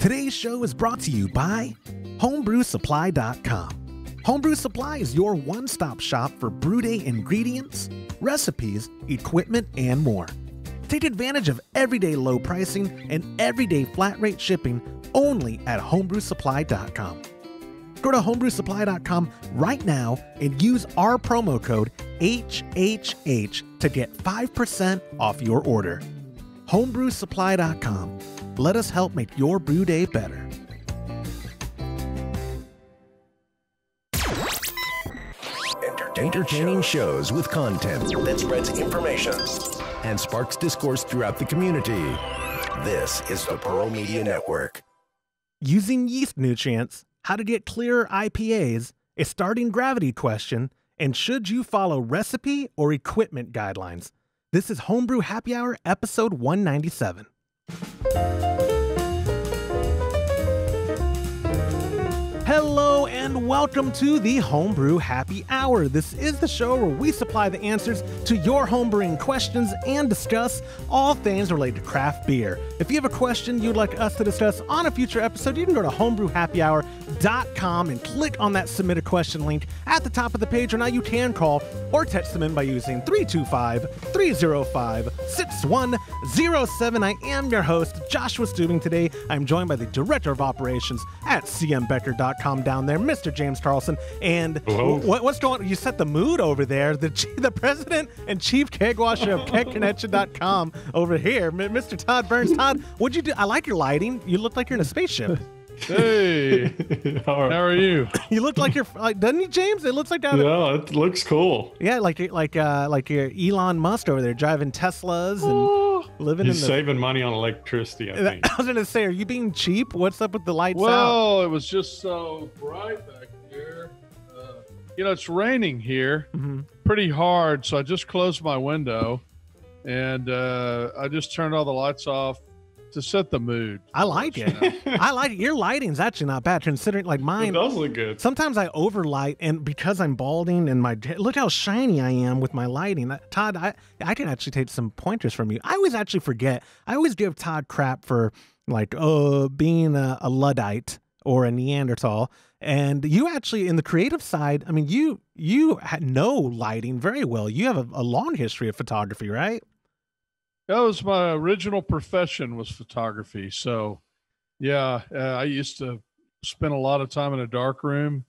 Today's show is brought to you by homebrewsupply.com. Homebrew Supply is your one stop shop for brew day ingredients, recipes, equipment, and more. Take advantage of everyday low pricing and everyday flat rate shipping only at homebrewsupply.com. Go to homebrewsupply.com right now and use our promo code HHH to get 5% off your order. Homebrewsupply.com. Let us help make your brew day better. Entertaining shows with content that spreads information and sparks discourse throughout the community. This is the Pearl Media Network. Using yeast nutrients, how to get clearer IPAs, a starting gravity question, and should you follow recipe or equipment guidelines? This is Homebrew Happy Hour, episode 197. Hello and welcome to the Homebrew Happy Hour. This is the show where we supply the answers to your homebrewing questions and discuss all things related to craft beer. If you have a question you'd like us to discuss on a future episode, you can go to homebrewhappyhour.com and click on that submit a question link at the top of the page, or now you can call or text them in by using 325 305 6107. I am your host, Joshua Stubing. Today I'm joined by the Director of Operations at cmbecker.com down there, Mr. James Carlson. And what, what's going on? You set the mood over there. The, the president and chief keg washer of kegconnection.com over here, Mr. Todd Burns. Todd, what'd you do? I like your lighting. You look like you're in a spaceship. Hey, how are you? You look like you're like, doesn't he, James? It looks like that. Yeah, it looks cool. Yeah, like like uh like your Elon Musk over there driving Teslas and Oh, living He's in the. saving money on electricity, I think. I was gonna say, are you being cheap? What's up with the lights out? well, it was just so bright back here. Uh, you know, it's raining here Mhm. pretty hard, so I just closed my window and uh, I just turned all the lights off to set the mood. I like it. I like it. Your lighting's actually not bad considering like It mine. does look good. Sometimes I overlight, and because I'm balding and my look how shiny I am with my lighting. Uh, Todd, I I can actually take some pointers from you. I always actually forget. I always give Todd crap for like uh being a, a luddite or a Neanderthal, and you actually in the creative side. I mean, you you know lighting very well. You have a, a long history of photography, right? That was my original profession was photography. So, yeah, uh, I used to spend a lot of time in a dark room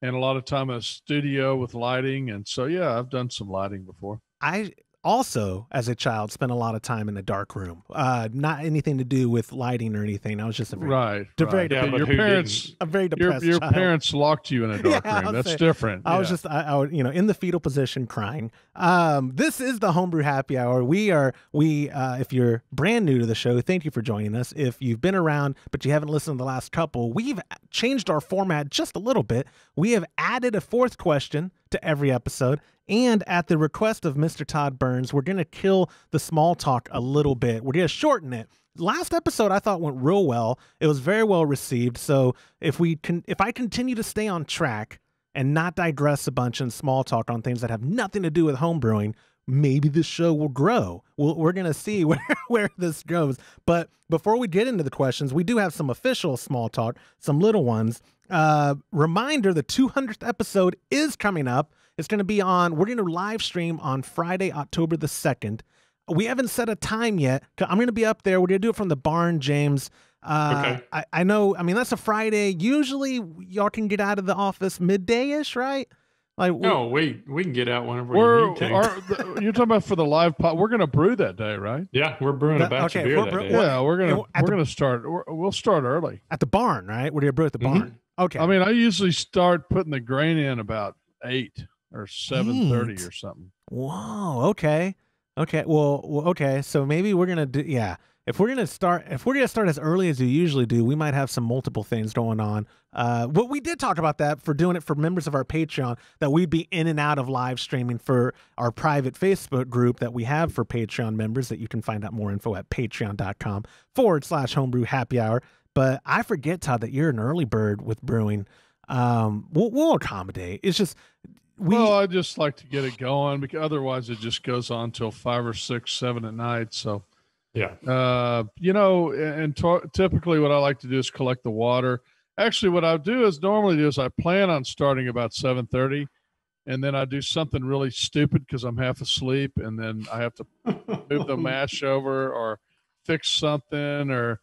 and a lot of time in a studio with lighting. And so, yeah, I've done some lighting before. I also, as a child, spent a lot of time in a dark room. Uh, not anything to do with lighting or anything. I was just a very, Right. The right. Yeah, Yeah, your parents, didn't? a very depressed your child. parents locked you in a dark Yeah, room. That's say- different. I was just, I, I, was, you know, in the fetal position, crying. Um, this is the Homebrew Happy Hour. We are, we, uh, if you're brand new to the show, thank you for joining us. If you've been around but you haven't listened to the last couple, we've changed our format just a little bit. We have added a fourth question to every episode, and at the request of Mr. Todd Burns, we're gonna kill the small talk a little bit. We're gonna shorten it. Last episode I thought went real well. It was very well received. So if we can, if I continue to stay on track and not digress a bunch in small talk on things that have nothing to do with homebrewing, maybe this show will grow. We'll, we're going to see where, where this goes. But before we get into the questions, we do have some official small talk, some little ones. Uh, reminder the 200th episode is coming up. It's going to be on, we're going to live stream on Friday, October the 2nd. We haven't set a time yet. I'm going to be up there. We're going to do it from the barn, James. Uh, Okay. I, I know. I mean, that's a Friday. Usually, y'all can get out of the office midday ish, right? Like, we- No, we we can get out whenever We're, we need to. are, you're talking about for the live pot. We're going to brew that day, right? yeah, we're brewing That- a batch okay, of beer we're that bre- day. Yeah, we're going you to know, we're the- going to start. We're, we'll start early. at the barn, right? We're going to brew at the Mhm. barn. Okay. I mean, I usually start putting the grain in about eight or seven thirty or something. Whoa. Okay. Okay. Well, well. Okay. So maybe we're gonna do. Yeah. If we're gonna start, if we're gonna start as early as we usually do, we might have some multiple things going on. Uh, we did talk about that for doing it for members of our Patreon. That we'd be in and out of live streaming for our private Facebook group that we have for Patreon members. That you can find out more info at patreon.com forward slash homebrew happy hour. But I forget, Todd, that you're an early bird with brewing. Um, we'll, we'll accommodate. It's just we. well, I just like to get it going because otherwise it just goes on till five or six, seven at night. So Yeah. Uh, you know, and to- typically what I like to do is collect the water. Actually, what I do is normally do is I plan on starting about seven thirty, and then I do something really stupid because I'm half asleep, and then I have to move the mash over or fix something or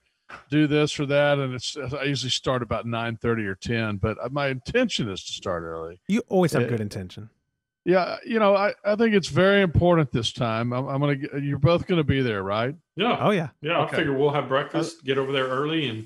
do this or that, and it's I usually start about nine thirty or ten. But my intention is to start early. You always have Uh, good intention. Yeah, you know, I, I think it's very important this time. I'm, I'm gonna. You're both gonna be there, right? Yeah. Oh yeah. Yeah. Okay. I figure we'll have breakfast, get over there early and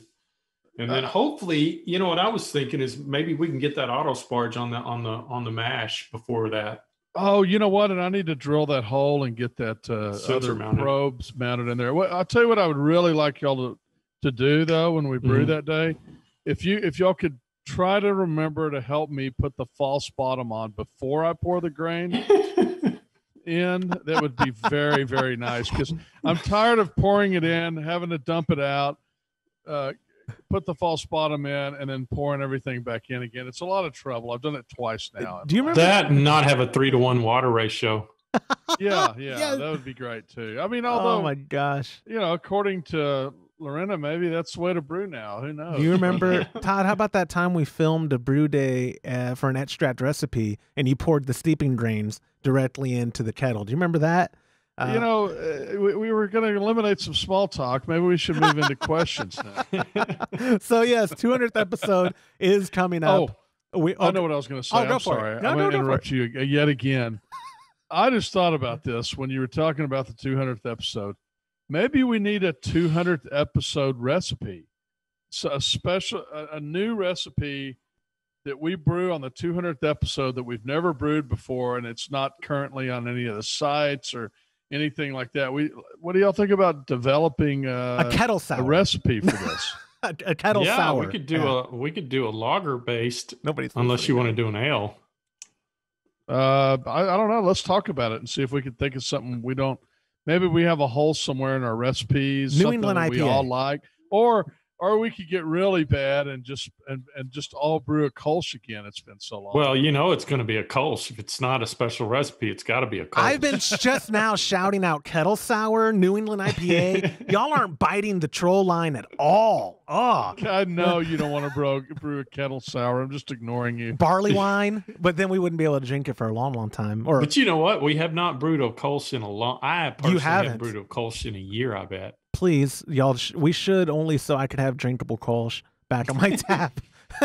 and then Uh, hopefully, you know what I was thinking is maybe we can get that auto sparge on the on the on the mash before that. Oh, you know what? And I need to drill that hole and get that uh, other mounted. probes mounted in there. What I'll tell you what I would really like y'all to, to do though when we brew Mhm. that day, if you if y'all could try to remember to help me put the false bottom on before I pour the grain in, that would be very very nice because I'm tired of pouring it in, having to dump it out. Uh, Put the false bottom in and then pouring everything back in again. It's a lot of trouble. I've done it twice now. Do you remember that and not have a three to one water ratio. Yeah, yeah, Yeah. that would be great too. I mean, although oh my gosh. you know, according to Lorena, maybe that's the way to brew now. Who knows? Do you remember, Todd? How about that time we filmed a brew day uh, for an extract recipe, and you poured the steeping grains directly into the kettle? Do you remember that? Uh, you know, uh, we, we were going to eliminate some small talk. Maybe we should move into questions now. so yes, 200th episode is coming up. Oh, we, I know what I was going to say. Oh, go I'm for it. sorry. No, I'm no, going to go interrupt you yet again. I just thought about this when you were talking about the 200th episode. Maybe we need a 200th episode recipe. So a special, a, a new recipe that we brew on the 200th episode that we've never brewed before, and it's not currently on any of the sites or anything like that. We, what do y'all think about developing uh, a kettle sour. a recipe for this? a, a kettle yeah, sour. we could do Yeah. a we could do a lager based Nobody's unless you want to do an ale. Uh, I, I don't know. Let's talk about it and see if we can think of something we don't. Maybe we have a hole somewhere in our recipes. New something England that we all like, or or we could get really bad and just and, and just all brew a Kolsch again. It's been so long. Well, you know it's going to be a Kolsch. If it's not a special recipe, it's got to be a Kolsch. I've been just now shouting out kettle sour, New England IPA. Y'all aren't biting the troll line at all. Oh, I know you don't want to brew, brew a kettle sour. I'm just ignoring you. barley wine, but then we wouldn't be able to drink it for a long, long time. Or But you know what? We have not brewed a Kolsch in a long. I personally haven't. haven't brewed a Kolsch in a year. I bet. Please, y'all, sh- we should only so I could have drinkable Kolsch back on my tap.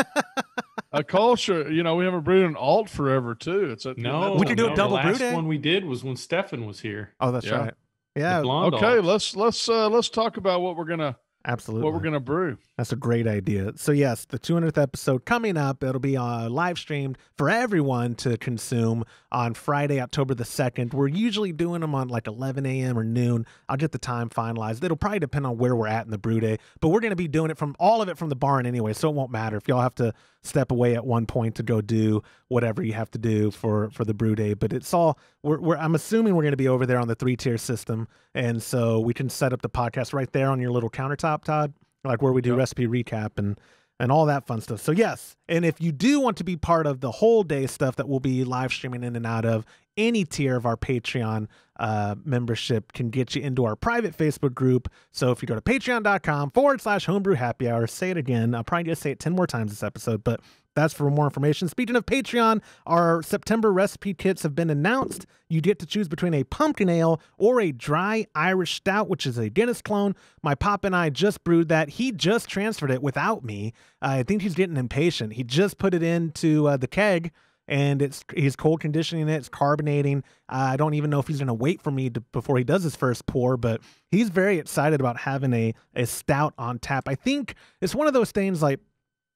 A Kolsch, you know, we haven't brewed an alt forever too. It's a No, We could do a no, double the brew last day. one we did was when Stefan was here. Oh, that's Yeah. right. Yeah, Okay, alt. let's let's uh, let's talk about what we're gonna absolutely. what we're gonna brew. That's a great idea. So yes, the 200th episode coming up. It'll be uh, live streamed for everyone to consume on Friday, October the 2nd. We're usually doing them on like 11 a.m. or noon. I'll get the time finalized. It'll probably depend on where we're at in the brew day, but we're going to be doing it from all of it from the barn anyway, so it won't matter if y'all have to step away at one point to go do whatever you have to do for for the brew day. But it's all we're, we're I'm assuming we're going to be over there on the three tier system, and so we can set up the podcast right there on your little countertop, Todd like where we do Yep. recipe recap and and all that fun stuff. So yes, and if you do want to be part of the whole day stuff that we'll be live streaming in and out of, any tier of our Patreon uh, membership can get you into our private Facebook group. So if you go to patreon.com forward slash homebrew happy hour, say it again. I'll probably just say it 10 more times this episode, but that's for more information. Speaking of Patreon, our September recipe kits have been announced. You get to choose between a pumpkin ale or a dry Irish stout, which is a Guinness clone. My pop and I just brewed that. He just transferred it without me. I think he's getting impatient. He just put it into uh, the keg and it's he's cold conditioning it. It's carbonating. I don't even know if he's going to wait for me to, before he does his first pour, but he's very excited about having a a stout on tap. I think it's one of those things like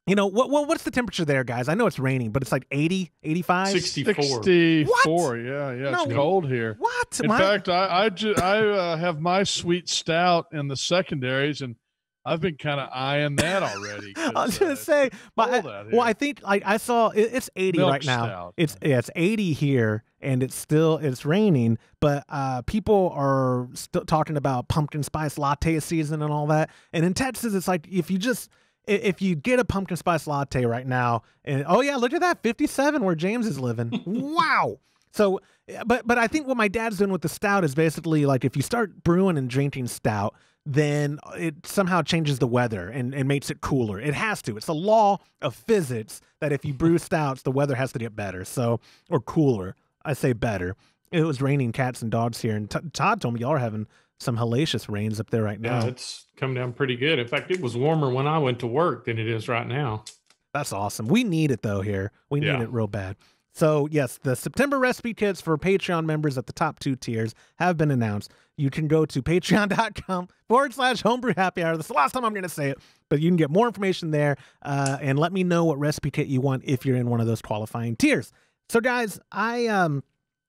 you know, what, what what's the temperature there, guys? I know it's raining, but it's like 80, 85. 64. 64. Yeah, yeah. It's No. cold here. What? In My- fact, I I, ju- I uh, have my sweet stout in the secondaries, and I've been kind of eyeing that already. I was uh, gonna say, my, well. I think like I saw it, it's eighty Milk right now. stout. It's yeah, it's eighty here, and it's still it's raining. But uh, people are still talking about pumpkin spice latte season and all that. And in Texas, it's like if you just i- if you get a pumpkin spice latte right now, and oh yeah, look at that fifty seven where James is living. wow. So, but but I think what my dad's doing with the stout is basically like if you start brewing and drinking stout, then it somehow changes the weather and, and makes it cooler. It has to. It's a law of physics that if you brew stouts, the weather has to get better. So or cooler. I say better. It was raining cats and dogs here, and T- Todd told me y'all are having some hellacious rains up there right now. Yeah, it's come down pretty good. In fact, it was warmer when I went to work than it is right now. That's awesome. We need it though here. We need Yeah. it real bad. So yes, the September recipe kits for Patreon members at the top two tiers have been announced. You can go to patreon.com forward slash homebrew happy hour. That's the last time I'm going to say it, but you can get more information there uh, and let me know what recipe kit you want if you're in one of those qualifying tiers. So guys, I um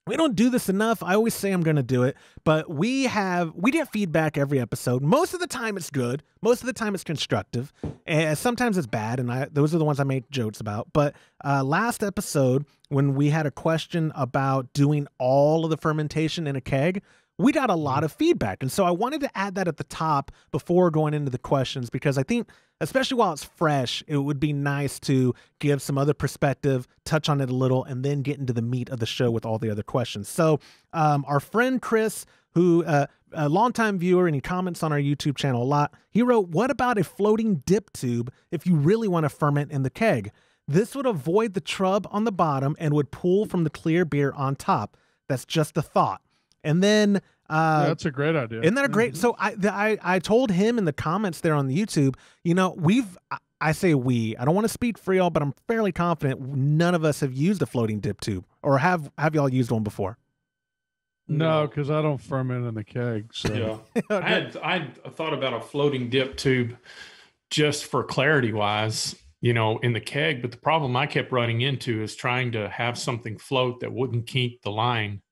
we don't do this enough. I always say I'm going to do it, but we have we get feedback every episode. Most of the time it's good. Most of the time it's constructive, and sometimes it's bad. And I those are the ones I make jokes about. But uh, last episode when we had a question about doing all of the fermentation in a keg, we got a lot of feedback, and so I wanted to add that at the top before going into the questions because I think especially while it's fresh, it would be nice to give some other perspective, touch on it a little, and then get into the meat of the show with all the other questions. So, um, our friend Chris, who uh, a longtime viewer and he comments on our YouTube channel a lot, he wrote, "What about a floating dip tube if you really want to ferment in the keg? This would avoid the trub on the bottom and would pull from the clear beer on top. That's just a thought." And then uh, Yeah, that's a great idea. isn't that a great? So I, the, I I told him in the comments there on the YouTube, you know, we've I- I say we. I don't want to speak for y'all, but I'm fairly confident none of us have used a floating dip tube, or have have y'all used one before? No, because I don't ferment in the keg. So Yeah. I had I had thought about a floating dip tube just for clarity wise, you know, in the keg. But the problem I kept running into is trying to have something float that wouldn't keep the line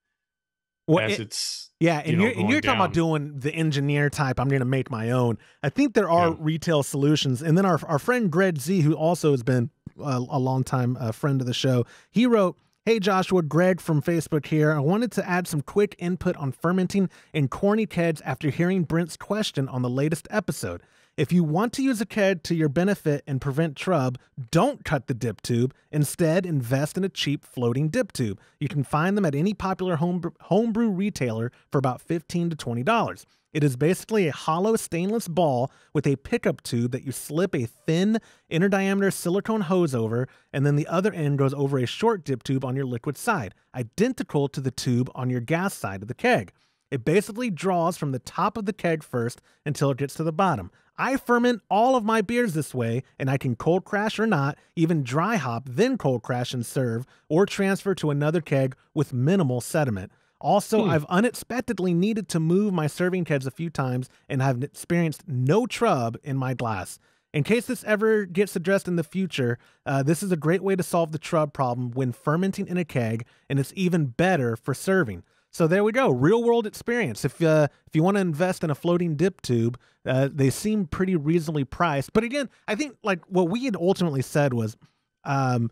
Well, as it- it's yeah, and you you're, and you're talking about doing the engineer type. I'm going to make my own. I think there are Yeah. retail solutions, and then our our friend Greg Z, who also has been a, a long time uh, friend of the show, he wrote. Hey Joshua, Greg from Facebook here. I wanted to add some quick input on fermenting in corny kegs after hearing Brent's question on the latest episode. If you want to use a keg to your benefit and prevent trub, don't cut the dip tube. Instead, invest in a cheap floating dip tube. You can find them at any popular homebrew, homebrew retailer for about 15 to $20. It is basically a hollow stainless ball with a pickup tube that you slip a thin inner diameter silicone hose over, and then the other end goes over a short dip tube on your liquid side, identical to the tube on your gas side of the keg. It basically draws from the top of the keg first until it gets to the bottom. I ferment all of my beers this way, and I can cold crash or not, even dry hop, then cold crash and serve, or transfer to another keg with minimal sediment. Also, I've unexpectedly needed to move my serving kegs a few times and I've experienced no trub in my glass. In case this ever gets addressed in the future, uh, this is a great way to solve the trub problem when fermenting in a keg, and it's even better for serving. So there we go, real world experience. If uh, if you want to invest in a floating dip tube, uh, they seem pretty reasonably priced. But again, I think like what we had ultimately said was, um,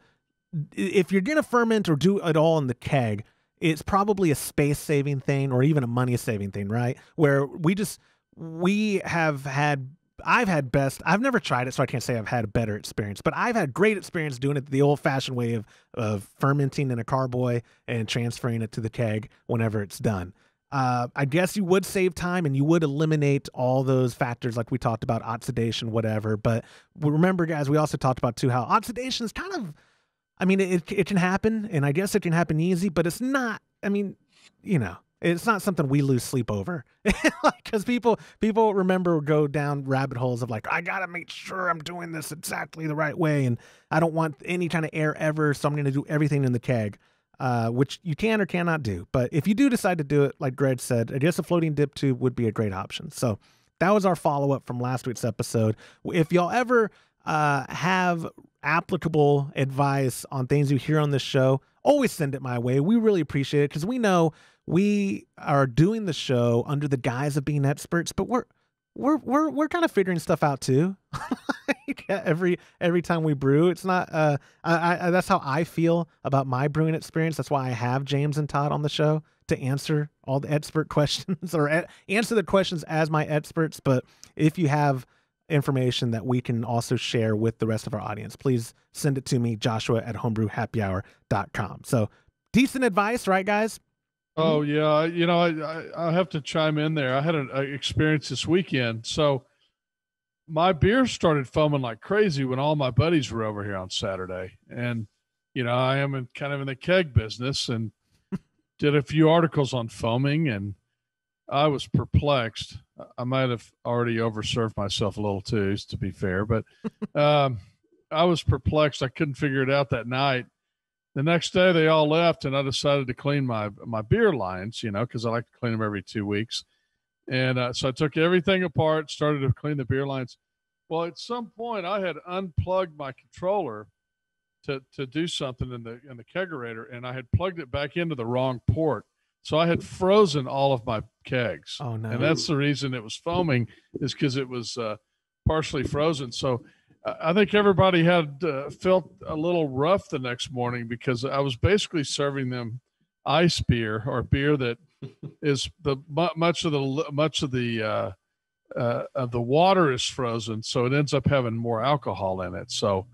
if you're gonna ferment or do it all in the keg, it's probably a space saving thing or even a money saving thing, right? Where we just we have had I've had best I've never tried it, so I can't say I've had a better experience, but I've had great experience doing it the old fashioned way of of fermenting in a carboy and transferring it to the keg whenever it's done. Uh, I guess you would save time and you would eliminate all those factors like we talked about oxidation, whatever. But remember, guys, we also talked about too how oxidation is kind of I mean, it it can happen, and I guess it can happen easy, but it's not. I mean, you know, it's not something we lose sleep over, because people people remember go down rabbit holes of like, I gotta make sure I'm doing this exactly the right way, and I don't want any kind of air ever, so I'm gonna do everything in the keg, uh, which you can or cannot do. But if you do decide to do it, like Greg said, I guess a floating dip tube would be a great option. So that was our follow up from last week's episode. If y'all ever uh, have applicable advice on things you hear on this show, always send it my way. We really appreciate it because we know we are doing the show under the guise of being experts, but we're we're we're we're kind of figuring stuff out too. Like, every every time we brew, it's not. Uh, I, I that's how I feel about my brewing experience. That's why I have James and Todd on the show to answer all the expert questions or answer the questions as my experts. But if you have information that we can also share with the rest of our audience, please send it to me, Joshua at homebrewhappyhour.com. So decent advice, right, guys? Oh yeah, you know I, I, I have to chime in there. I had an experience this weekend, so my beer started foaming like crazy when all my buddies were over here on Saturday, and you know I am in kind of in the keg business and did a few articles on foaming, and I was perplexed. I might have already overserved myself a little too, to be fair, but um, I was perplexed. I couldn't figure it out that night the next day they all left and i decided to clean my my beer lines you know because i like to clean them every two weeks. And uh, so i took everything apart started to clean the beer lines. Well at some point i had unplugged my controller to to do something in the in the kegerator and i had plugged it back into the wrong port. So i had frozen all of my kegs. Oh no. and that's the reason it was foaming is because it was uh, partially frozen. So I think everybody had uh, felt a little rough the next morning because I was basically serving them ice beer or beer that is the much of the much of the uh, uh, of the water is frozen, so it ends up having more alcohol in it. So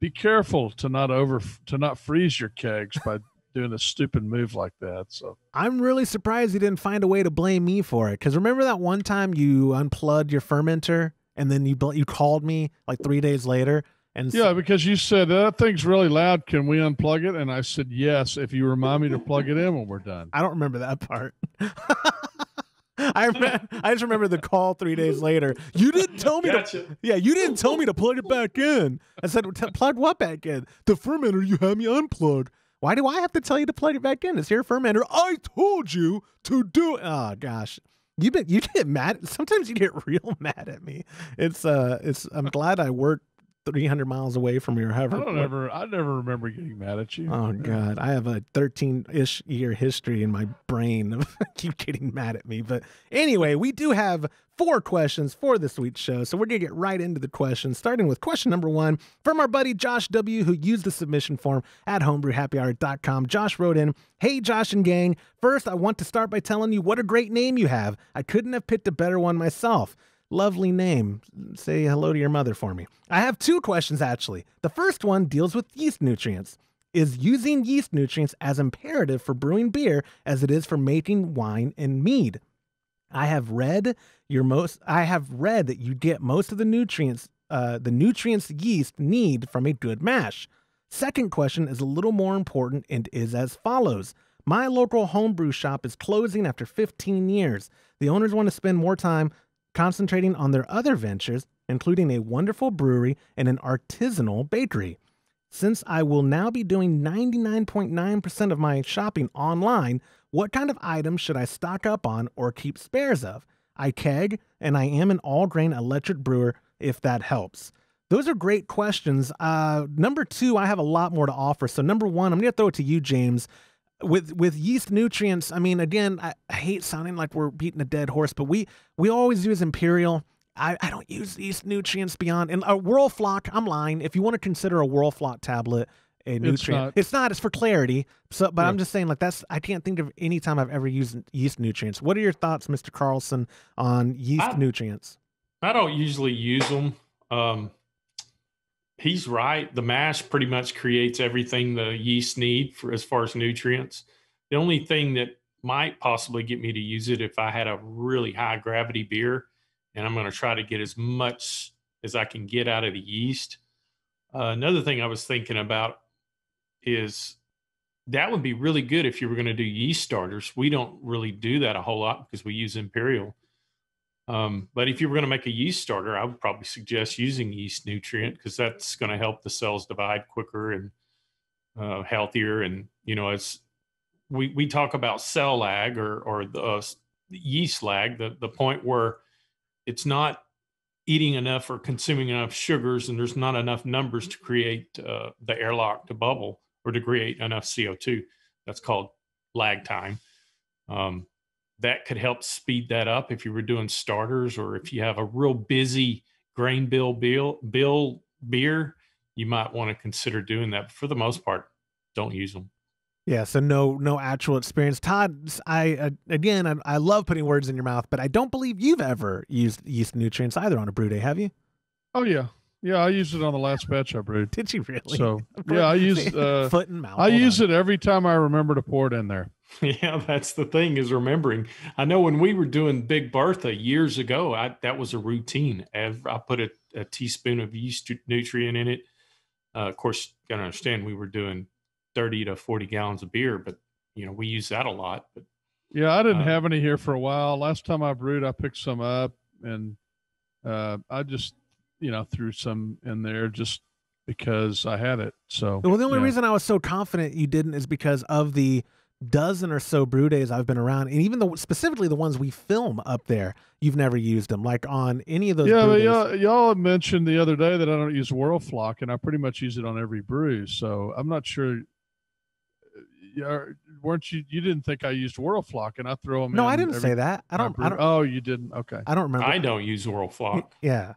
be careful to not over to not freeze your kegs by doing a stupid move like that. So I'm really surprised you didn't find a way to blame me for it. Because remember that one time you unplugged your fermenter and then you you called me like three days later and yeah because you said that thing's really loud can we unplug it and i said yes if you remind me to plug it in when we're done i don't remember that part I remember, I just remember the call three days later. You didn't tell me gotcha. to, yeah, you didn't tell me to plug it back in. I said, plug what back in? The fermenter you had me unplug. Why do I have to tell you to plug it back in? It's your fermenter. I told you to do it. Oh gosh, you been you get mad. Sometimes you get real mad at me. It's uh, it's. I'm glad I worked 300 miles away from your however. I don't ever. I never remember getting mad at you. Oh God, I have a 13 ish year history in my brain of you getting mad at me. But anyway, we do have four questions for this week's show. So we're going to get right into the questions, starting with question number one from our buddy Josh W., who used the submission form at homebrewhappyhour.com. Josh wrote in Hey, Josh and gang. First, I want to start by telling you what a great name you have. I couldn't have picked a better one myself. Lovely name. Say hello to your mother for me. I have two questions, actually. The first one deals with yeast nutrients. Is using yeast nutrients as imperative for brewing beer as it is for making wine and mead? I have read your most I have read that you get most of the nutrients uh, the nutrients yeast need from a good mash. Second question is a little more important and is as follows. My local homebrew shop is closing after 15 years. The owners want to spend more time concentrating on their other ventures, including a wonderful brewery and an artisanal bakery. Since I will now be doing 99.9% of my shopping online, what kind of items should I stock up on or keep spares of? I keg, and I am an all grain electric brewer, if that helps. Those are great questions. Uh, number two, I have a lot more to offer. So, number one, I'm going to throw it to you, James. With with yeast nutrients, I mean, again, I, I hate sounding like we're beating a dead horse, but we we always use Imperial. I, I don't use yeast nutrients beyond and a Whirlfloc. I'm lying. If you want to consider a Whirlfloc tablet a nutrient. It's not. It's not. It's for clarity. So, but yeah. I'm just saying, like that's. I can't think of any time I've ever used yeast nutrients. What are your thoughts, Mr. Carlson, on yeast I, nutrients? I don't usually use them. Um, he's right. The mash pretty much creates everything the yeast need for as far as nutrients. The only thing that might possibly get me to use it if I had a really high gravity beer, and I'm going to try to get as much as I can get out of the yeast. Uh, another thing I was thinking about is that would be really good if you were going to do yeast starters. We don't really do that a whole lot because we use Imperial. Um, but if you were going to make a yeast starter, I would probably suggest using yeast nutrient because that's going to help the cells divide quicker and uh, healthier. And you know, as we we talk about cell lag or or the uh, yeast lag, the the point where it's not eating enough or consuming enough sugars and there's not enough numbers to create uh, the airlock to bubble or to create enough CO2. That's called lag time. Um, that could help speed that up if you were doing starters or if you have a real busy grain bill bill, bill beer, you might want to consider doing that. But for the most part, don't use them. Yeah, so no no actual experience. Todd, I uh, again, I, I, love putting words in your mouth, but I don't believe you've ever used yeast nutrients either on a brew day, have you? Oh yeah, Yeah, I used it on the last batch I brewed. Did you really? So yeah, I use uh, foot and mouth. I Hold use on. it every time I remember to pour it in there. Yeah, that's the thing is remembering. I know when we were doing Big Bertha years ago, I, that was a routine. Ev- I put a, a teaspoon of yeast nutrient in it. Uh, of course, you gotta understand we were doing thirty to forty gallons of beer, but you know we use that a lot. But Yeah, I didn't Uh, have any here for a while. Last time I brewed, I picked some up and uh, I just, you know, threw some in there just because I had it. So Well, the only yeah. reason I was so confident you didn't is because of the dozen or so brew days I've been around, and even the specifically the ones we film up there, you've never used them. Like on any of those. yeah, brew but days- y'all, y'all mentioned the other day that I don't use Whirlfloc, and I pretty much use it on every brew. So I'm not sure. Uh, yeah, weren't you? You didn't think I used Whirlfloc, and I throw them. No, in I didn't every say that. I don't. I don't. Oh, you didn't. Okay. I don't remember. I don't use Whirlfloc. Yeah.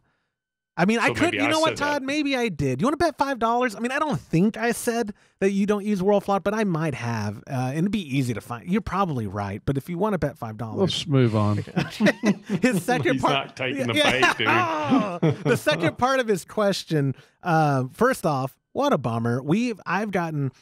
I mean, I could. maybe You I know what, said that. Todd? Maybe I did. You want to bet five dollars? I mean, I don't think I said that you don't use Whirlfloc, but I might have. Uh, and it'd be easy to find. You're probably right, but if you want to bet five dollars, Let's move on. his second He's part. not taking the Yeah. bait, dude. the second part of his question. Uh, first off, what a bummer. We've I've gotten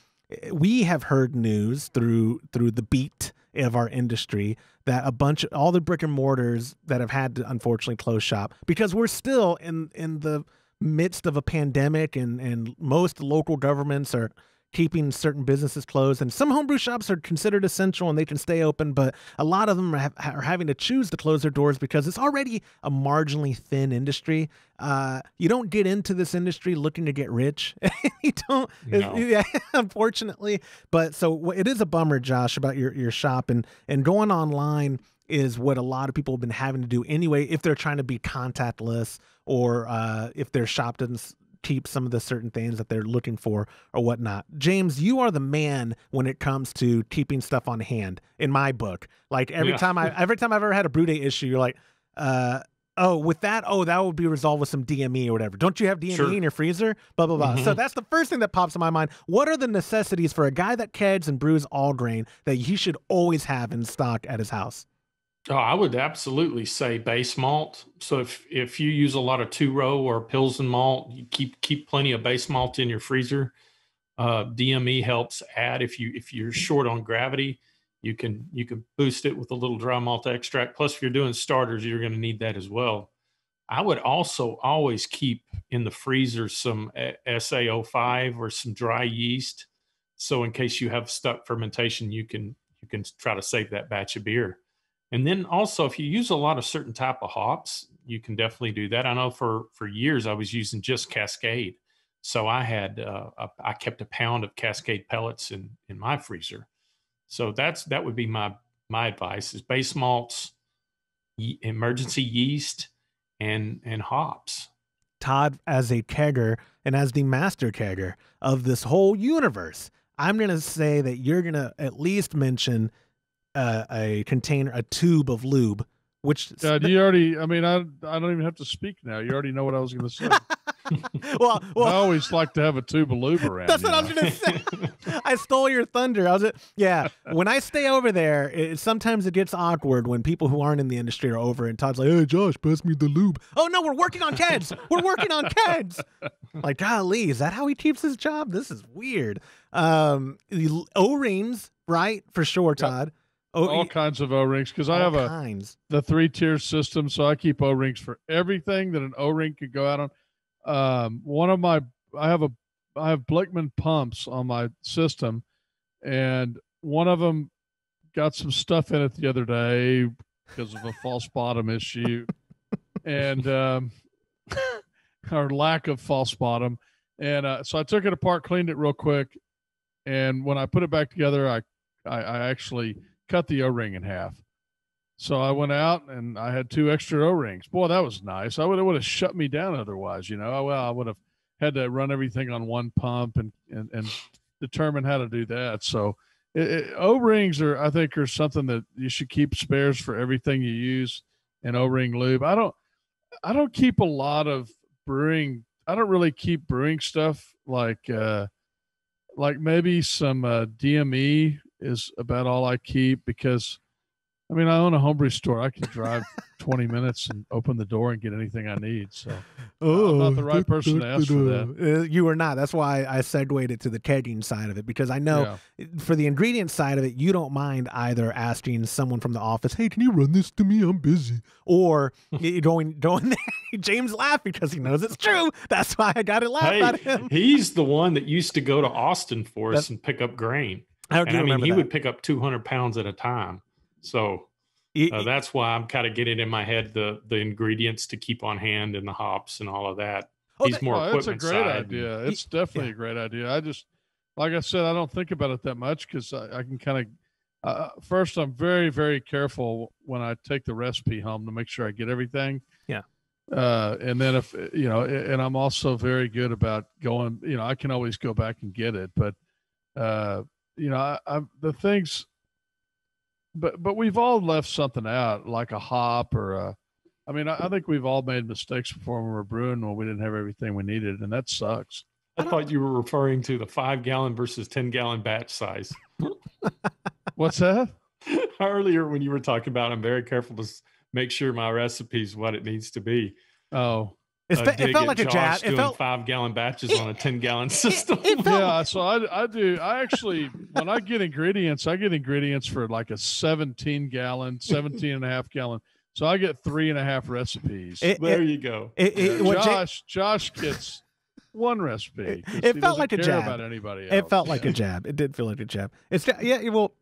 we have heard news through through the beat of our industry that a bunch of all the brick and mortars that have had to unfortunately close shop because we're still in in the midst of a pandemic and and most local governments are keeping certain businesses closed. And some homebrew shops are considered essential and they can stay open but a lot of them are, have, are having to choose to close their doors because it's already a marginally thin industry. Uh, you don't get into this industry looking to get rich. You don't No. yeah unfortunately. But so it is a bummer josh about your, your shop. And and going online is what a lot of people have been having to do anyway if they're trying to be contactless or uh, if their shop doesn't keep some of the certain things that they're looking for or whatnot. James, you are the man when it comes to keeping stuff on hand in my book. Like every Yeah. time I every time I've ever had a brew day issue, you're like, uh Oh, with that, oh, that would be resolved with some DME or whatever. Don't you have DME Sure. in your freezer? Blah blah blah. So Mhm. that's the first thing that pops in my mind. What are the necessities for a guy that kegs and brews all grain that he should always have in stock at his house? Oh, I would absolutely say base malt. So if if you use a lot of two row or Pilsen malt, you keep keep plenty of base malt in your freezer. Uh, DME helps add if you if you're short on gravity, you can you can boost it with a little dry malt extract. Plus, if you're doing starters, you're going to need that as well. I would also always keep in the freezer some A- SAO5 or some dry yeast. So in case you have stuck fermentation, you can you can try to save that batch of beer. And then also, if you use a lot of certain type of hops, you can definitely do that. I know for for years I was using just Cascade, so I had uh, a, I kept a pound of Cascade pellets in in my freezer. So that's that would be my my advice: is base malts, ye- emergency yeast, and and hops. Todd as a kegger and as the master kegger of this whole universe, I'm to say that you're to at least mention uh, a container, a tube of lube, which God, you already. I mean, I I don't even have to speak now. You already know what I was going to say. well, I always like to have a tube of lube around. that's what I was going to say. I stole your thunder. I was, yeah. When I stay over there, it, sometimes it gets awkward when people who aren't in the industry are over, and Todd's like, "Hey, Josh, pass me the lube." Oh no, we're working on kegs. We're working on kegs. Like, golly, is that how he keeps his job? This is weird. Um, O rings, right? For sure, Todd. Oh, all kinds of O rings because I have a kinds. the three tier system, so I keep O rings for everything that an O ring could go out on. Um, one of my I have a I have Blichmann pumps on my system, and one of them got some stuff in it the other day because of a false bottom issue, and um, or lack of false bottom, and uh, so I took it apart, cleaned it real quick, and when I put it back together, I I, I actually cut the O ring in half. So I went out and I had two extra O rings. Boy, that was nice. I would it would have shut me down otherwise, you know. I, well, I would have had to run everything on one pump and and, and determine how to do that. So O rings are, I think, are something that you should keep spares for everything you use. And O ring lube. I don't, I don't keep a lot of brewing. I don't really keep brewing stuff like, uh, like maybe some uh, DME is about all I keep because I mean, I own a homebrew store. I can drive 20 minutes and open the door and get anything I need. So I'm not the right person to ask for that. Uh, You are not. That's why I segued it to the kegging side of it because I know Yeah. for the ingredient side of it, you don't mind either asking someone from the office, "Hey, can you run this to me? I'm busy," or going going there. James laughed because he knows it's true. That's why I got it laughed at him. he's the one that used to go to Austin for us That's- and pick up grain. I do And I mean, remember he that. would pick up 200 pounds at a time. So Y- uh, that's why I'm kind of getting in my head the the ingredients to keep on hand and the hops and all of that. Oh, he's more Oh, it's a great side. idea. It's definitely yeah. a great idea. I just, like I said, I don't think about it that much because I, I can kind of. Uh, first, I'm very, very careful when I take the recipe home to make sure I get everything. Yeah. Uh, and then if you know, and I'm also very good about going. You know, I can always go back and get it, but uh, you know, I, I the things. But but we've all left something out, like a hop or a. I mean, I, I think we've all made mistakes before when we were brewing when we didn't have everything we needed, and that sucks. I thought you were referring to the five gallon versus 10 gallon batch size. What's that? Earlier, when you were talking about, I'm very careful to make sure my recipe is what it needs to be. Oh, It's I fe- it felt like a jab. It felt five gallon batches It- on a 10 gallon system. it felt yeah. So I, I do. I actually, when I get ingredients, I get ingredients for like a 17 gallon, 17 and a half gallon. So I get three and a half recipes. It- there you go. it, it, what Ja- Josh, Josh gets one recipe. 'cause It felt like a jab. about anybody else. It felt like a jab. It did feel like a jab. It's yeah, well,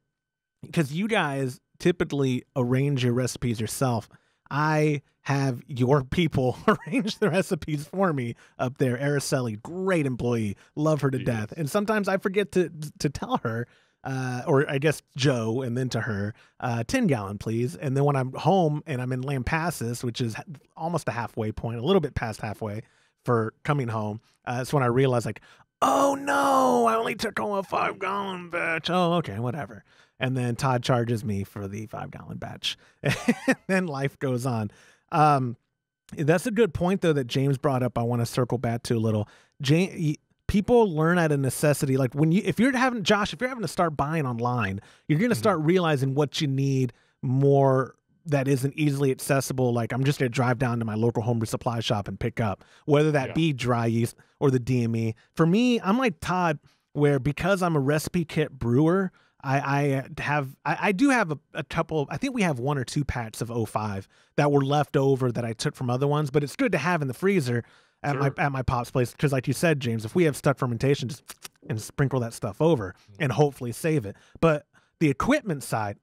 because you guys typically arrange your recipes yourself. I have your people arrange the recipes for me up there. Araceli, great employee, love her to She death. is. And sometimes I forget to to tell her, uh, or I guess Joe, and then to her, uh, ten gallon, please. And then when I'm home and I'm in Lampasas, which is almost a halfway point, a little bit past halfway for coming home, uh, that's when I realize like, oh no, I only took home a five gallon batch. Oh, okay, whatever. And then Todd charges me for the five gallon batch. and then life goes on. Um, that's a good point though that James brought up. I want to circle back to a little. James, people learn out of necessity. Like when you, if you're having Josh, if you're having to start buying online, you're going to Mhm. start realizing what you need more that isn't easily accessible. Like I'm just going to drive down to my local homebrew supply shop and pick up, whether that Yeah. be dry yeast or the DME. For me, I'm like Todd, where because I'm a recipe kit brewer, I, I uh, have I, I do have a, a couple. I think we have one or two packs of 05 that were left over that I took from other ones, but it's good to have in the freezer at my at my pop's place because, like you said, James, if we have stuck fermentation, just and sprinkle that stuff over mm-hmm. and hopefully save it. But the equipment side,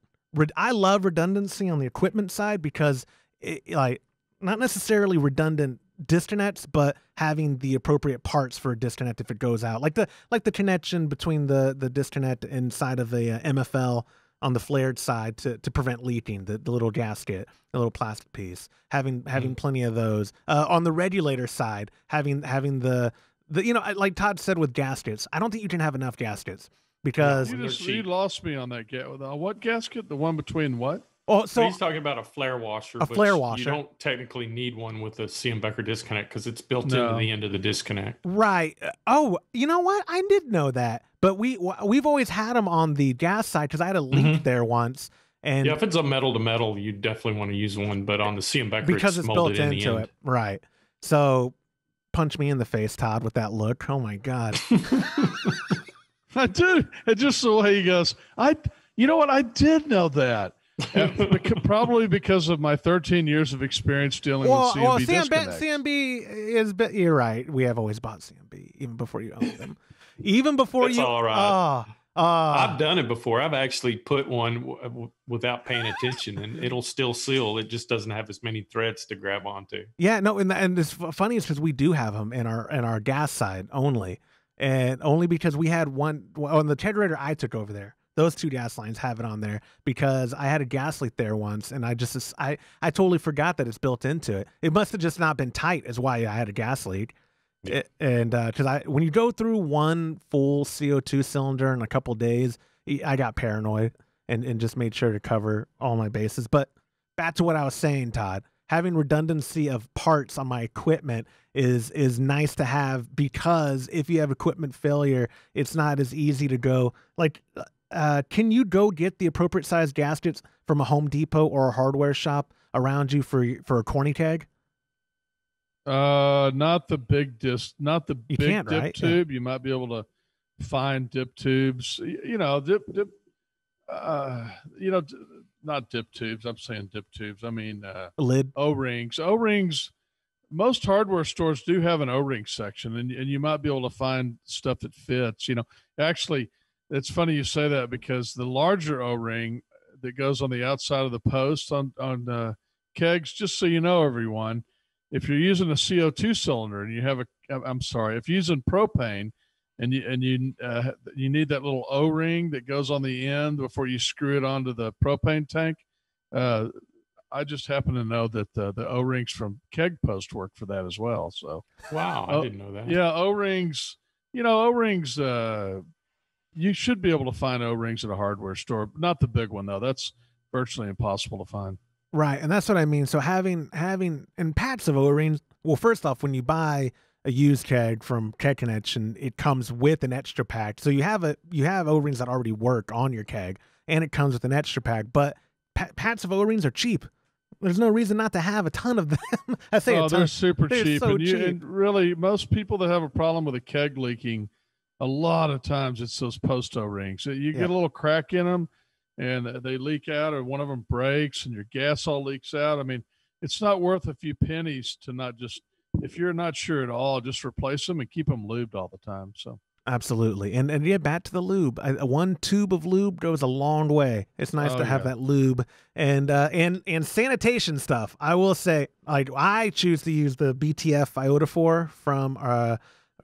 I love redundancy on the equipment side because it, like not necessarily redundant disconnects, but having the appropriate parts for a disconnect if it goes out, like the like the connection between the the disconnect inside of a uh, MFL on the flared side to, to prevent leaking, the, the little gasket, the little plastic piece, having having plenty of those. Uh, on the regulator side, having having the the you know like Todd said with gaskets, I don't think you can have enough gaskets because You just you lost me on that ga- uh, What gasket? The one between what? Oh So so he's talking about a flare washer. A which flare washer. You don't technically need one with a CM Becker disconnect because it's built No. into the end of the disconnect. Right. Uh, Oh, you know what? I did know that, but we we've always had them on the gas side because I had a leak Mhm. there once, and yeah, if it's a metal to metal, you definitely want to use one. But on the CM Becker, because it's, built in into the it, right? So, punch me in the face, Todd, with that look. Oh my god. I did. And just the way he goes, I. You know what? I did know that. And beca- probably because of my 13 years of experience dealing well, with CMB well, CMB. CMB is. Be- you're right. We have always bought CMB even before you owned them, even before That's you. all right. Ah, ah. I've done it before. I've actually put one w- w- without paying attention, and it'll still seal. It just doesn't have as many threads to grab onto. Yeah, no, and the, and it's funny is because we do have them in our in our gas side only, and only because we had one on the generator I took over there. Those two gas lines have it on there because I had a gas leak there once, and I just I I totally forgot that it's built into it. It must have just not been tight, is why I had a gas leak. Yeah. It- and uh, because I when you go through one full CO two cylinder in a couple days, I got paranoid and and just made sure to cover all my bases. But back to what I was saying, Todd. Having redundancy of parts on my equipment is is nice to have because if you have equipment failure, it's not as easy to go like. Uh, Uh, can you go get the appropriate size gaskets from a Home Depot or a hardware shop around you for for a corny keg? Uh, not the big disc, not the You big dip right? Yeah. tube. You might be able to find dip tubes. You know, dip dip. Uh, you know, not dip tubes. I'm saying dip tubes. I mean, uh, Lid. O rings. O rings. Most hardware stores do have an O ring section, and, and you might be able to find stuff that fits. You know, actually, it's funny you say that because the larger O ring that goes on the outside of the post on on uh, kegs, just so you know, everyone, if you're using a CO2 cylinder and you have a, I'm sorry, if you're using propane and you and you uh, you need that little O ring that goes on the end before you screw it onto the propane tank. Uh, I just happen to know that the, the O rings from Keg Post work for that as well. So Wow, Oh, I didn't know that. yeah, O rings. You know, O rings. Uh, you should be able to find O rings at a hardware store. Not the big one though. That's virtually impossible to find. Right, and that's what I mean. So having having and packs of O-rings. Well, first off, when you buy a used keg from Keg Connection, it comes with an extra pack. So you have a you have O-rings that already work on your keg, and it comes with an extra pack. But pa- packs of O-rings are cheap. There's no reason not to have a ton of them. I say oh, a ton. they're super They're cheap, so and, you, cheap. and really, most people that have a problem with a keg leaking, a lot of times it's those post O rings. You Yeah. get a little crack in them, and they leak out, or one of them breaks, and your gas all leaks out. I mean, it's not worth a few pennies to not just. If you're not sure at all, just replace them and keep them lubed all the time. So Absolutely, and and yeah, back to the lube. I, one tube of lube goes a long way. It's nice Oh, to have yeah. that lube and uh, and and sanitation stuff. I will say, like I choose to use the BTF iodophor from uh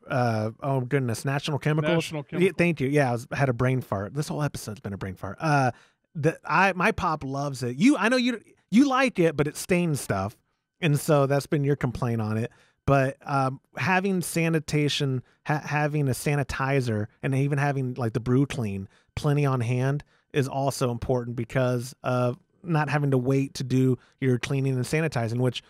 uh oh goodness, National Chemicals. National Yeah, Chemical. thank you. Yeah, I was, had a brain fart. This whole episode's been a brain fart. Uh, the I my pop loves it. You, I know you you like it, but it stains stuff, and so that's been your complaint on it. But um, having sanitation, ha- having a sanitizer, and even having like the brew clean plenty on hand is also important because of not having to wait to do your cleaning and sanitizing, which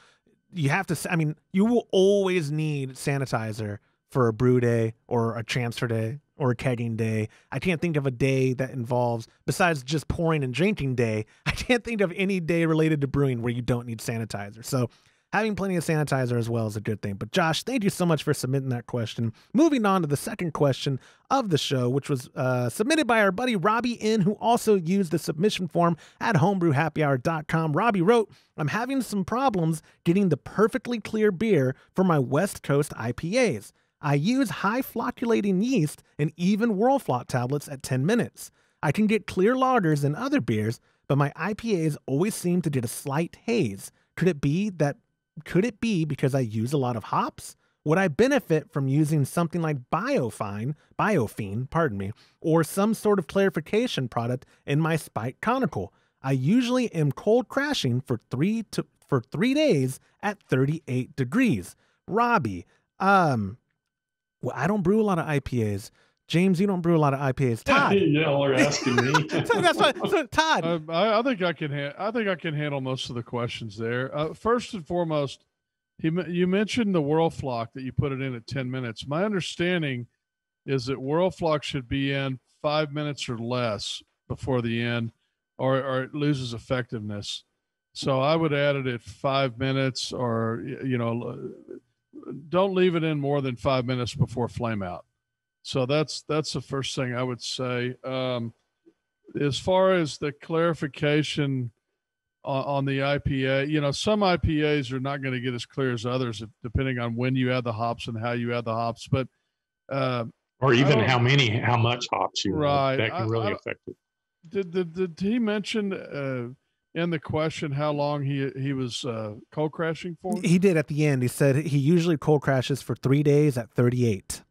you have to. I mean, you will always need sanitizer for a brew day or a transfer day or a kegging day. I can't think of a day that involves, besides just pouring and drinking day, I can't think of any day related to brewing where you don't need sanitizer. So having plenty of sanitizer as well is a good thing. But Josh, thank you so much for submitting that question. Moving on to the second question of the show, which was uh, submitted by our buddy Robbie N, who also used the submission form at homebrewhappyhour.com. Robbie wrote, I'm having some problems getting the perfectly clear beer for my West Coast IPAs. I use high flocculating yeast and even Whirlfloc tablets at 10 minutes. I can get clear lagers and other beers, but my IPAs always seem to get a slight haze. Could it be that could it be because I use a lot of hops? Would I benefit from using something like Biofine, Biofine, pardon me, or some sort of clarification product in my spike conical? I usually am cold crashing for three to for three days at 38 degrees. Robbie, um, well, I don't brew a lot of IPAs. James, you don't brew a lot of IPAs. Todd, Y'all are asking me. so that's what, so Todd, Uh, I, I think I can. Ha- I think I can handle most of the questions there. Uh, first and foremost, he you mentioned the Whirlfloc that you put it in at ten minutes. My understanding is that Whirlfloc should be in five minutes or less before the end, or or it loses effectiveness. So I would add it at five minutes, or you know, l- don't leave it in more than five minutes before flame out. So that's that's the first thing I would say. Um, as far as the clarification on, on the IPA, you know, some IPAs are not going to get as clear as others, if, depending on when you add the hops and how you add the hops. But uh, or even how many, how much hops you. Right. That can I- really I- affect it. did, did did he mention uh, in the question how long he he was uh, cold crashing for? he did at the end. He said he usually cold crashes for three days at 38.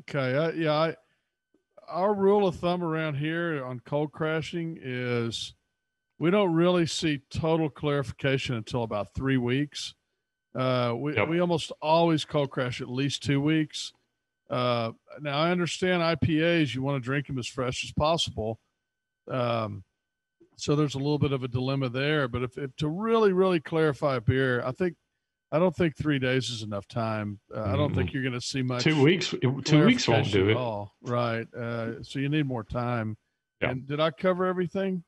Okay, I, yeah, I, our rule of thumb around here on cold crashing is we don't really see total clarification until about three weeks. Uh, we Yep. we almost always cold crash at least two weeks. Uh, now I understand IPAs; you want to drink them as fresh as possible. Um, so there's a little bit of a dilemma there. But if, if to really, really clarify a beer, I think I don't think three days is enough time. Uh, I don't think you're going to see much. Two weeks, two weeks won't do it. all. Right. Uh, so you need more time. Yeah. And did I cover everything?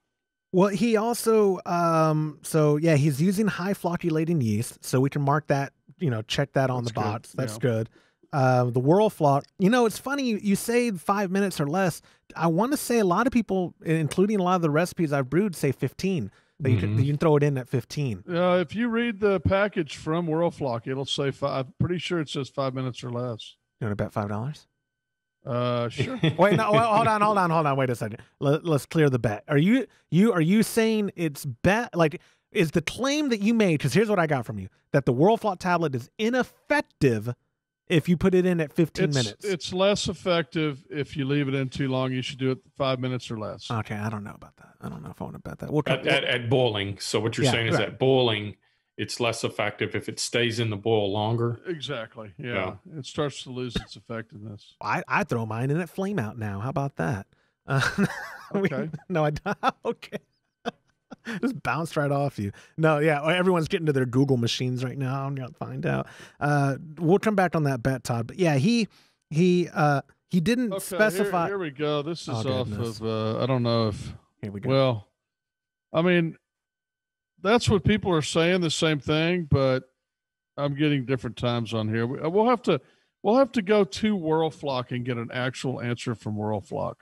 Well, he also, um, so yeah, he's using high flocculating yeast, so we can mark that, you know, check that on That's the good, box. That's yeah. good. Uh, the Whirlfloc, you know, it's funny you, you say five minutes or less. I want to say a lot of people, including a lot of the recipes I've brewed, say 15. That you, can, Mhm. you can throw it in at 15. Uh, if you read the package from Whirlfloc, it'll say five. I'm pretty sure it says five minutes or less. You want to bet $5? Uh, sure. Wait, no, well, hold on, hold on, hold on. Wait a second. Let, let's clear the bet. Are you you are you saying it's bet like is the claim that you made? Because here's what I got from you: that the Whirlfloc tablet is ineffective if you put it in at 15 it's, minutes. It's less effective if you leave it in too long. You should do it five minutes or less. okay, I don't know about that. I don't know if I want to bet that. We'll, at, at, at boiling. So what you're Yeah, saying is right. that boiling, it's less effective if it stays in the boil longer. Exactly. Yeah. Yeah. It starts to lose its effectiveness. I I throw mine in at flame out now. How about that? Uh, we- Okay. no, I don't. Okay. Just bounced right off you. No, yeah, everyone's getting to their Google machines right now. I'm gonna find out. Uh, we'll come back on that bet, Todd. But yeah, he he uh he didn't Okay. specify. Here, here we go. This is Oh, off of, uh, I don't know if, Here we go. well, I mean, that's what people are saying, the same thing, but I'm getting different times on here. We- We'll have to, we'll have to go to Whirlfloc and get an actual answer from Whirlfloc.